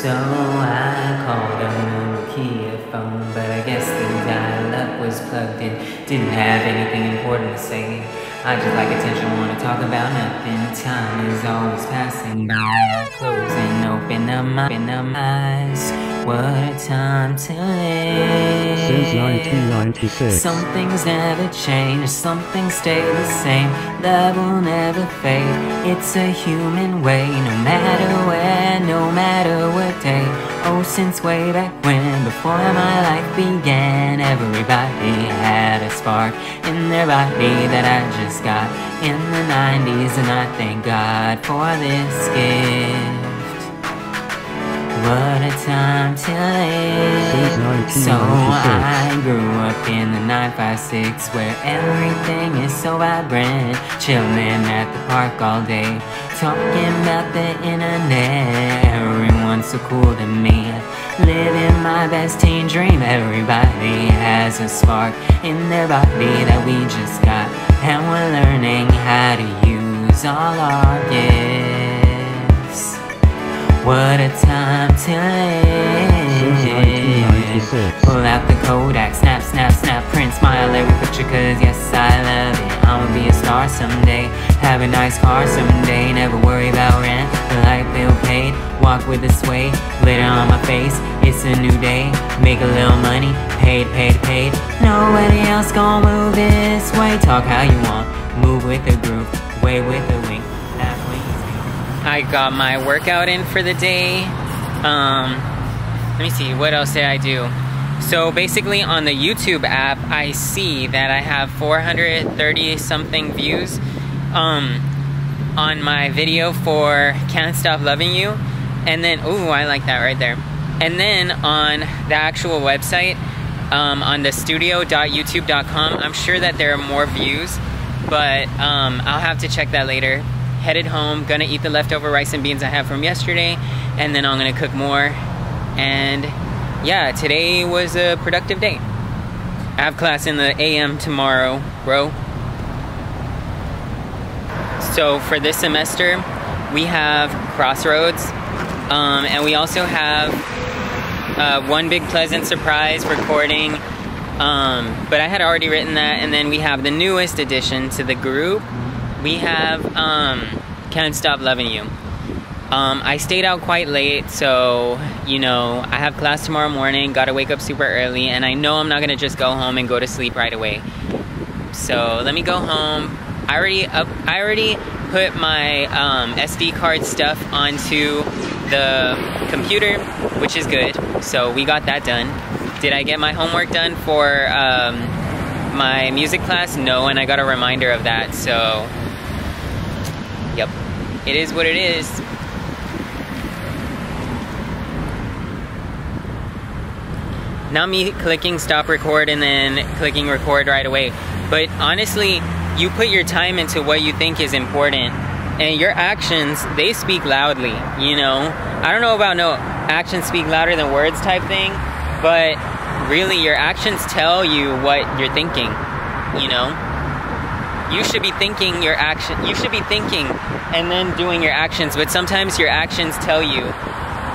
So I called a Nokia phone, but I guess the dial-up was plugged in. Didn't have anything important to say. I just like attention, wanna talk about nothing. Time is always passing by. Closing, open open them eyes. What time live. Since 1996. Some things never change, some things stay the same. Love will never fade. It's a human way, no matter where, no matter what day. Oh, since way back when, before my life began, everybody had a spark in their body that I just got in the 90s, and I thank God for this gift. What a time to live. So 1996. I grew up in the 956 where everything is so vibrant. Chilling at the park all day, talking about the internet. Everyone's so cool to me. Living my best teen dream. Everybody has a spark in their body that we just got. And we're learning how to use all our gifts. What a time to live. Pull out the Kodak, snap, snap, snap, print, smile every picture, cause yes, I love it. I'ma be a star someday, have a nice car someday, never worry about rent, light bill paid, walk with a sway, glitter on my face, it's a new day, make a little money, paid, paid, paid. Nobody else gon' move this way, talk how you want, move with the groove, way with a wing, halfway I got my workout in for the day. Um, let me see, what else did I do? So basically on the YouTube app, I see that I have 430 something views um, on my video for Can't Stop Loving You. And then, ooh, I like that right there. And then on the actual website, um, on the studio.youtube.com, I'm sure that there are more views, but um, I'll have to check that later. Headed home, gonna eat the leftover rice and beans I have from yesterday, and then I'm gonna cook more. And yeah, today was a productive day. I have class in the AM tomorrow, bro. So for this semester, we have Crossroads, um, and we also have uh, one big pleasant surprise recording. Um, but I had already written that, and then we have the newest addition to the group. We have um, Can't Stop Loving You. Um, I stayed out quite late, so you know I have class tomorrow morning. Got to wake up super early, and I know I'm not gonna just go home and go to sleep right away. So let me go home. I already. I already put my um, SD card stuff onto the computer, which is good. So we got that done. Did I get my homework done for um, my music class? No, and I got a reminder of that. So, yep, it is what it is. Not me clicking stop record and then clicking record right away. But honestly, you put your time into what you think is important and your actions they speak loudly you know i don't know about no actions speak louder than words type thing but really your actions tell you what you're thinking you know you should be thinking your action you should be thinking and then doing your actions but sometimes your actions tell you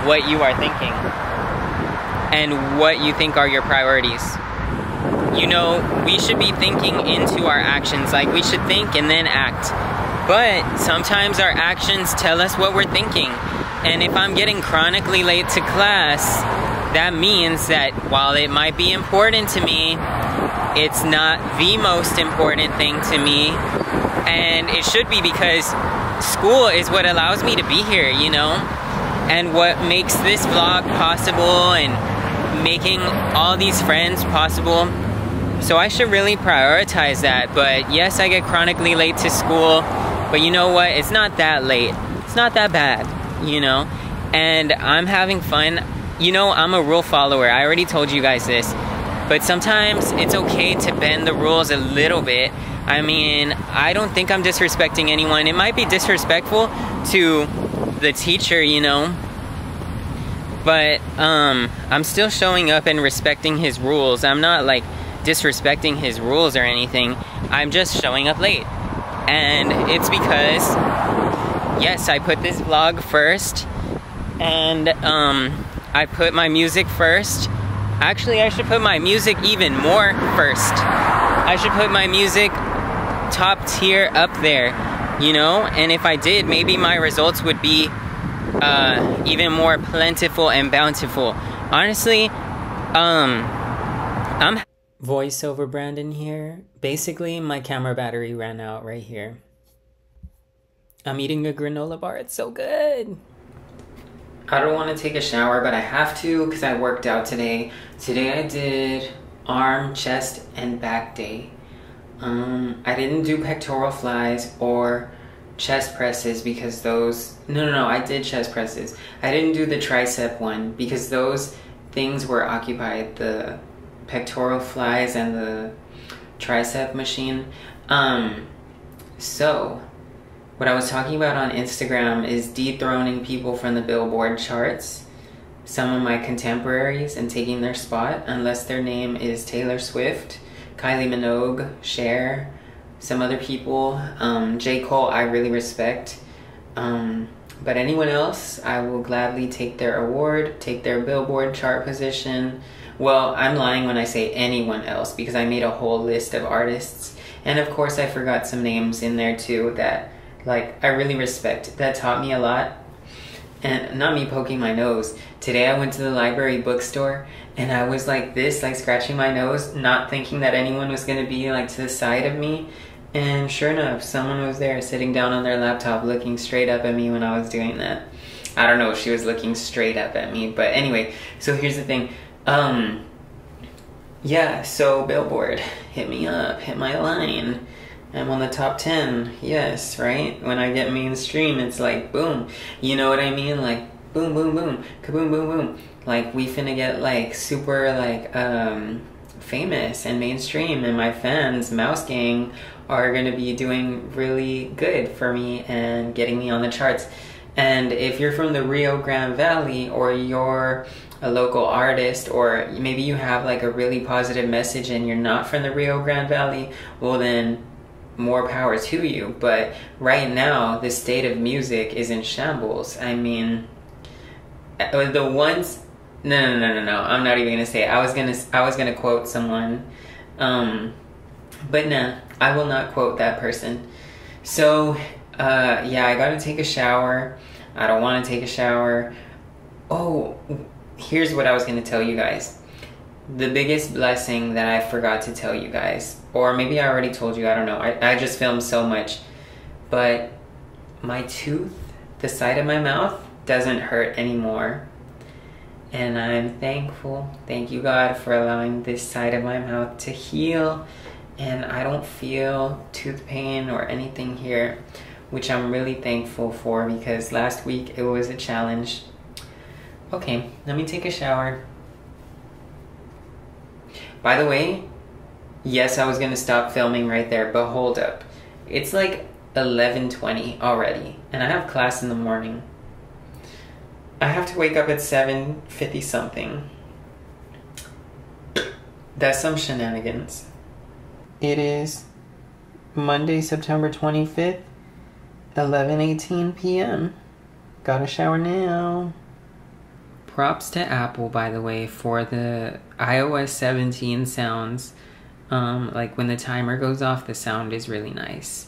what you are thinking and what you think are your priorities you know we should be thinking into our actions like we should think and then act but sometimes our actions tell us what we're thinking. And if I'm getting chronically late to class, that means that while it might be important to me, it's not the most important thing to me. And it should be because school is what allows me to be here, you know? And what makes this vlog possible and making all these friends possible. So I should really prioritize that. But yes, I get chronically late to school but you know what? It's not that late. It's not that bad, you know? And I'm having fun. You know, I'm a rule follower. I already told you guys this. But sometimes it's okay to bend the rules a little bit. I mean, I don't think I'm disrespecting anyone. It might be disrespectful to the teacher, you know? But um, I'm still showing up and respecting his rules. I'm not like disrespecting his rules or anything. I'm just showing up late and it's because yes I put this vlog first and um, I put my music first actually I should put my music even more first I should put my music top tier up there you know and if I did maybe my results would be uh, even more plentiful and bountiful honestly um I'm voiceover Brandon here. Basically, my camera battery ran out right here. I'm eating a granola bar. It's so good. I don't want to take a shower, but I have to because I worked out today. Today I did arm, chest, and back day. Um, I didn't do pectoral flies or chest presses because those. No, no, no. I did chest presses. I didn't do the tricep one because those things were occupied. The pectoral flies and the tricep machine. Um, so, what I was talking about on Instagram is dethroning people from the Billboard charts, some of my contemporaries, and taking their spot, unless their name is Taylor Swift, Kylie Minogue, Cher, some other people. Um, J. Cole, I really respect. Um, but anyone else, I will gladly take their award, take their Billboard chart position, well, I'm lying when I say anyone else because I made a whole list of artists. And of course, I forgot some names in there too that, like, I really respect. That taught me a lot. And not me poking my nose. Today I went to the library bookstore and I was like this, like scratching my nose, not thinking that anyone was gonna be like to the side of me. And sure enough, someone was there sitting down on their laptop looking straight up at me when I was doing that. I don't know if she was looking straight up at me, but anyway, so here's the thing. Um, yeah, so Billboard, hit me up, hit my line. I'm on the top 10, yes, right? When I get mainstream, it's like boom. You know what I mean? Like boom, boom, boom, kaboom, boom, boom. Like we finna get like super like um famous and mainstream and my fans, Mouse Gang, are gonna be doing really good for me and getting me on the charts. And if you're from the Rio Grande Valley or you're a local artist or maybe you have like a really positive message and you're not from the Rio Grande Valley, well then more power to you. But right now, the state of music is in shambles. I mean, uh, the ones. No, no, no, no, no. I'm not even gonna say it. I was gonna, I was gonna quote someone, um, but nah, I will not quote that person. So, uh, yeah, I gotta take a shower. I don't want to take a shower. Oh, here's what I was to tell you guys. The biggest blessing that I forgot to tell you guys, or maybe I already told you, I don't know. I, I just filmed so much. But my tooth, the side of my mouth, doesn't hurt anymore. And I'm thankful. Thank you, God, for allowing this side of my mouth to heal. And I don't feel tooth pain or anything here, which I'm really thankful for because last week it was a challenge. Okay, let me take a shower. By the way, yes, I was gonna stop filming right there, but hold up. It's like 11:20 already, and I have class in the morning. I have to wake up at 7:50 something. That's some shenanigans. It is Monday, September 25th, 11:18 p.m. Gotta shower now. Props to Apple, by the way, for the iOS 17 sounds. Um, like when the timer goes off, the sound is really nice.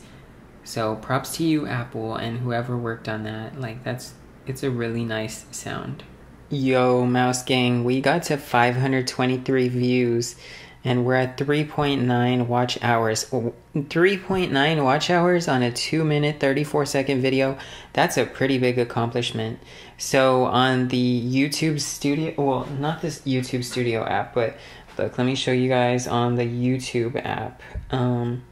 So props to you, Apple, and whoever worked on that. Like that's it's a really nice sound. Yo, Mouse Gang, we got to 523 views and we're at 3.9 watch hours. 3.9 watch hours on a 2 minute 34 second video. That's a pretty big accomplishment. So on the YouTube Studio, well, not this YouTube Studio app, but look, let me show you guys on the YouTube app. Um,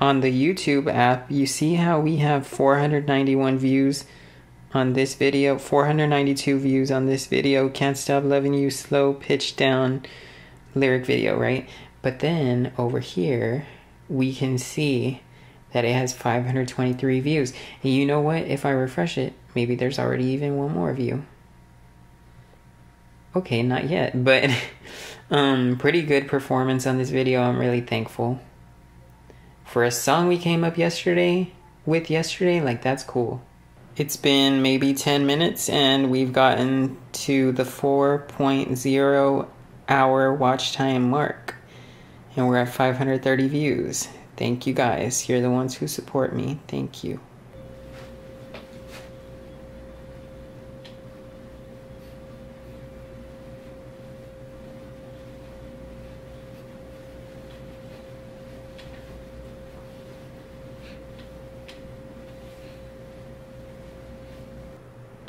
on the YouTube app, you see how we have 491 views on this video, 492 views on this video. Can't Stop Loving You, slow, pitch down lyric video, right? But then over here, we can see that it has 523 views. And you know what? If I refresh it, maybe there's already even one more view. Okay, not yet, (laughs) but um, pretty good performance on this video. I'm really thankful. For a song we came up yesterday, with yesterday, like that's cool. It's been maybe 10 minutes and we've gotten to the 4.0 hour watch time mark. And we're at 530 views. Thank you guys. You're the ones who support me. Thank you.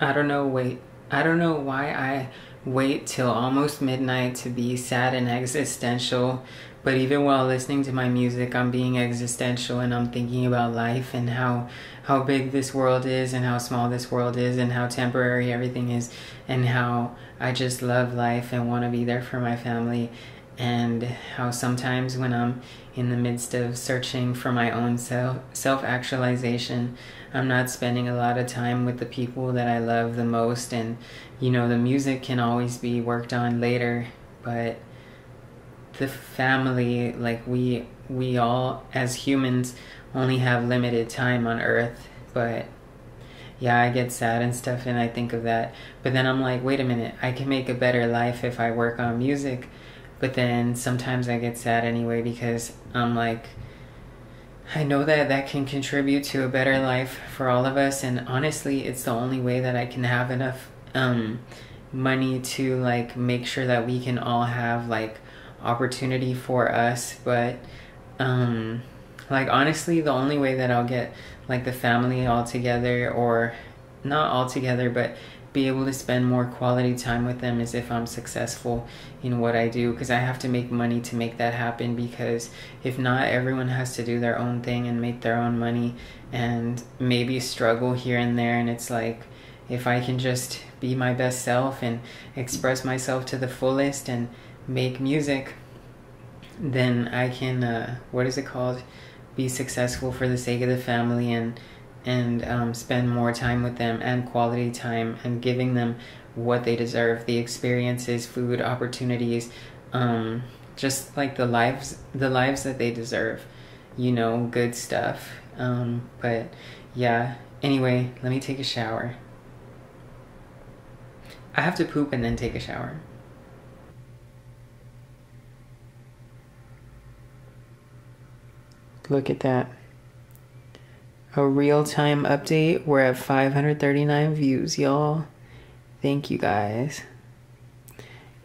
I don't know, wait. I don't know why I wait till almost midnight to be sad and existential. But even while listening to my music, I'm being existential and I'm thinking about life and how how big this world is and how small this world is and how temporary everything is and how I just love life and want to be there for my family and how sometimes when I'm in the midst of searching for my own self self actualization, I'm not spending a lot of time with the people that I love the most and you know the music can always be worked on later, but the family like we we all as humans only have limited time on earth, but yeah, I get sad and stuff and I think of that. But then I'm like, wait a minute, I can make a better life if I work on music. But then sometimes I get sad anyway because I'm like I know that that can contribute to a better life for all of us, and honestly, it's the only way that I can have enough um, money to like make sure that we can all have like opportunity for us. But um, like honestly, the only way that I'll get like the family all together, or not all together, but be able to spend more quality time with them as if I'm successful in what I do because I have to make money to make that happen because if not everyone has to do their own thing and make their own money and maybe struggle here and there. And it's like if I can just be my best self and express myself to the fullest and make music then I can uh, what is it called? Be successful for the sake of the family and and um, spend more time with them and quality time and giving them what they deserve the experiences food opportunities um, just like the lives the lives that they deserve you know good stuff. Um, but yeah anyway let me take a shower. I have to poop and then take a shower. Look at that a real time update. We're at 539 views, y'all. Thank you guys.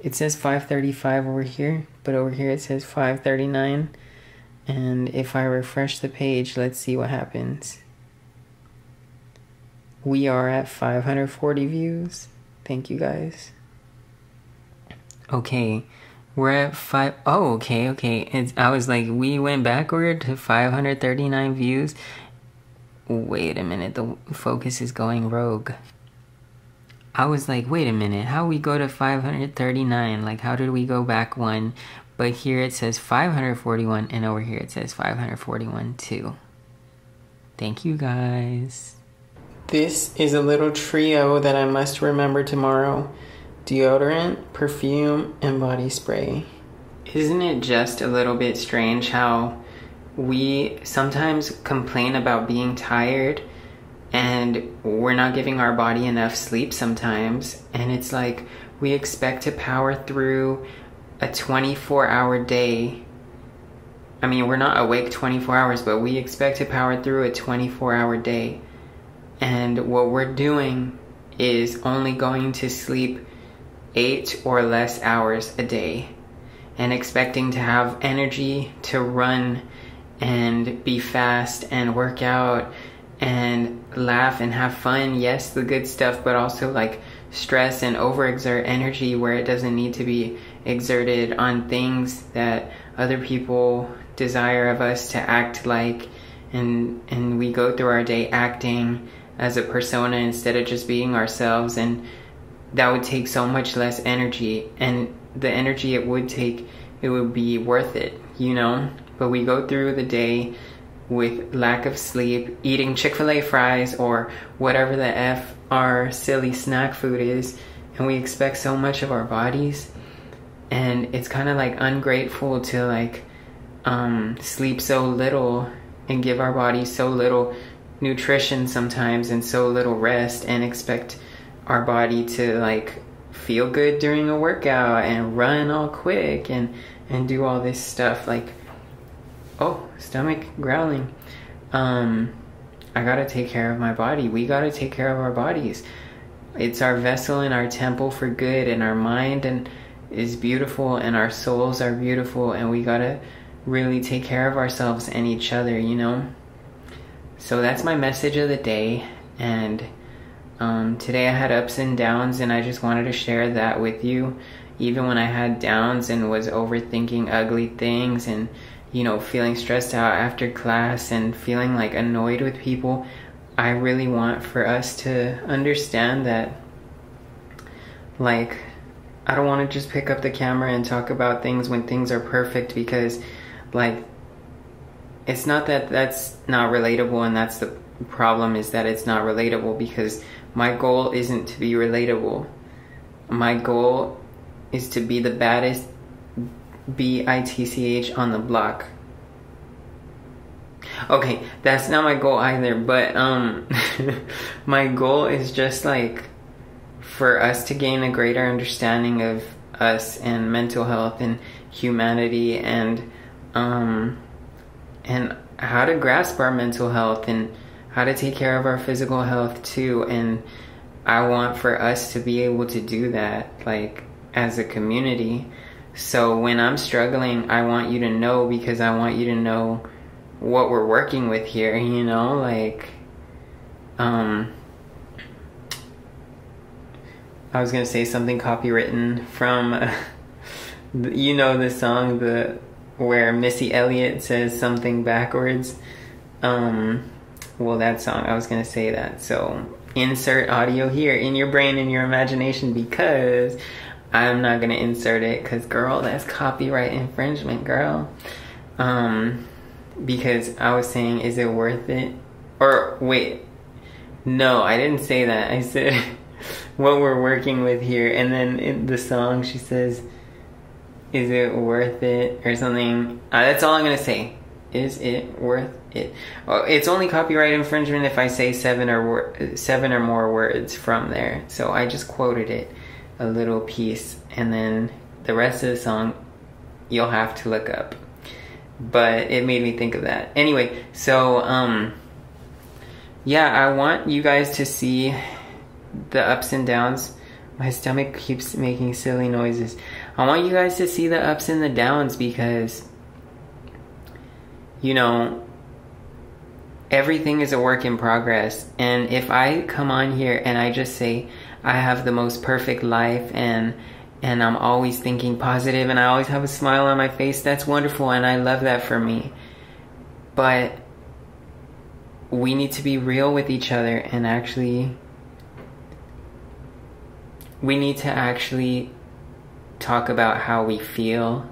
It says 535 over here, but over here it says 539. And if I refresh the page, let's see what happens. We are at 540 views. Thank you guys. Okay, we're at five oh okay, okay. It's, I was like, we went backward to 539 views. Wait a minute, the focus is going rogue. I was like, wait a minute, how we go to 539? Like, how did we go back one? But here it says 541, and over here it says 541 too. Thank you guys. This is a little trio that I must remember tomorrow deodorant, perfume, and body spray. Isn't it just a little bit strange how we sometimes complain about being tired and we're not giving our body enough sleep sometimes? And it's like we expect to power through a 24 hour day. I mean, we're not awake 24 hours, but we expect to power through a 24 hour day. And what we're doing is only going to sleep eight or less hours a day and expecting to have energy to run and be fast and work out and laugh and have fun. Yes, the good stuff, but also like stress and overexert energy where it doesn't need to be exerted on things that other people desire of us to act like. And and we go through our day acting as a persona instead of just being ourselves and that would take so much less energy. And the energy it would take it would be worth it you know but we go through the day with lack of sleep eating chick-fil-a fries or whatever the f our silly snack food is and we expect so much of our bodies. And it's kind of like ungrateful to like um, sleep so little and give our bodies so little nutrition sometimes and so little rest and expect our body to like feel good during a workout and run all quick and and do all this stuff like oh stomach growling. Um i gotta take care of my body. We gotta take care of our bodies. It's our vessel and our temple for good and our mind and is beautiful and our souls are beautiful and we gotta really take care of ourselves and each other you know? So that's my message of the day and um, today I had ups and downs, and I just wanted to share that with you. Even when I had downs and was overthinking ugly things and, you know, feeling stressed out after class and feeling like annoyed with people, I really want for us to understand that, like, I don't want to just pick up the camera and talk about things when things are perfect because, like, it's not that that's not relatable and that's the problem is that it's not relatable because my goal isn't to be relatable. My goal is to be the baddest B I T C H on the block. Okay, that's not my goal either, but um (laughs) my goal is just like for us to gain a greater understanding of us and mental health and humanity and um and how to grasp our mental health and how to take care of our physical health too and I want for us to be able to do that like as a community. So when I'm struggling, I want you to know because I want you to know what we're working with here, (laughs) you know, like um I was going to say something copywritten from (laughs) uh, you know the song the where Missy Elliott says something backwards. Um well, that song, I was going to say that. So insert audio here in your brain, in your imagination, because I'm not to insert it because, girl, that's copyright infringement, girl. Um, because I was saying, is it worth it? Or wait, no, I didn't say that. I said (laughs) what we're working with here. And then in the song, she says, is it worth it? Or something. Uh, that's all I'm to say. Is it worth it? Well, it's only copyright infringement if I say seven or seven or more words from there. So I just quoted it, a little piece, and then the rest of the song you'll have to look up. But it made me think of that. Anyway, so um, yeah, I want you guys to see the ups and downs. My stomach keeps making silly noises. I want you guys to see the ups and the downs because, you know, everything is a work in progress. And if I come on here and I just say I have the most perfect life and and I'm always thinking positive and I always have a smile on my face, that's wonderful and I love that for me. But we need to be real with each other and actually we need to actually talk about how we feel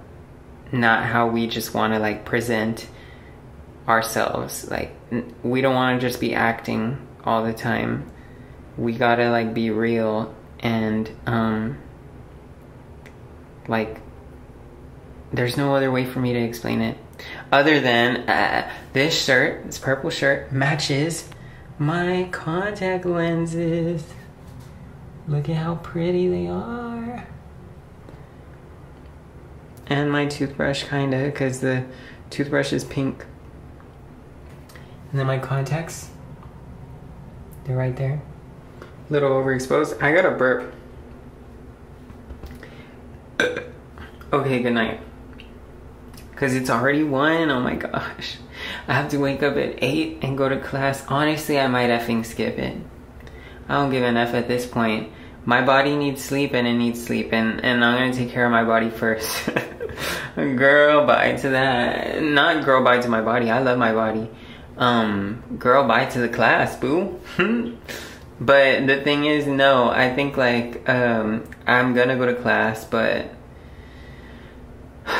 not how we just want to like present ourselves. Like we don't want to just be acting all the time we gotta like be real and um like there's no other way for me to explain it other than uh, this shirt this purple shirt matches my contact lenses. Look at how pretty they are. And my toothbrush kinda because the toothbrush is pink. And then my contacts they're right there little overexposed. I got a burp. Okay good night. Because it's already one. Oh my gosh. I have to wake up at 8 and go to class. Honestly i might effing skip it. I don't give an f at this point. My body needs sleep and it needs sleep and, and i'm gonna take care of my body first. (laughs) Girl bye to that. Not girl bye to my body. I love my body. Um girl bye to the class boo (laughs) but the thing is no i think like um i'm gonna go to class but (sighs)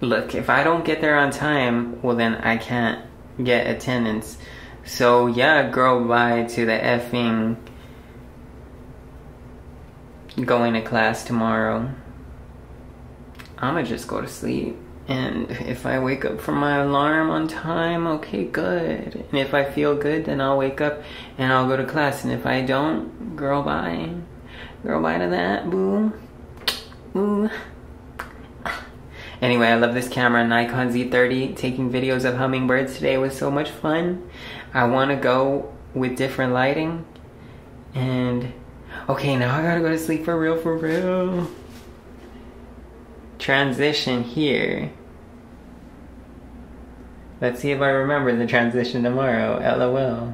look if i don't get there on time well then i can't get attendance so yeah girl bye to the effing going to class tomorrow I'ma just go to sleep. And if I wake up from my alarm on time, okay, good. And if I feel good, then I'll wake up and I'll go to class. And if I don't, girl, bye. Girl, bye to that, boo. Boo. Anyway, I love this camera, Nikon Z30. Taking videos of hummingbirds today was so much fun. I want to go with different lighting. And, okay, now I gotta go to sleep for real, for real transition here. Let's see if I remember the transition tomorrow. LOL.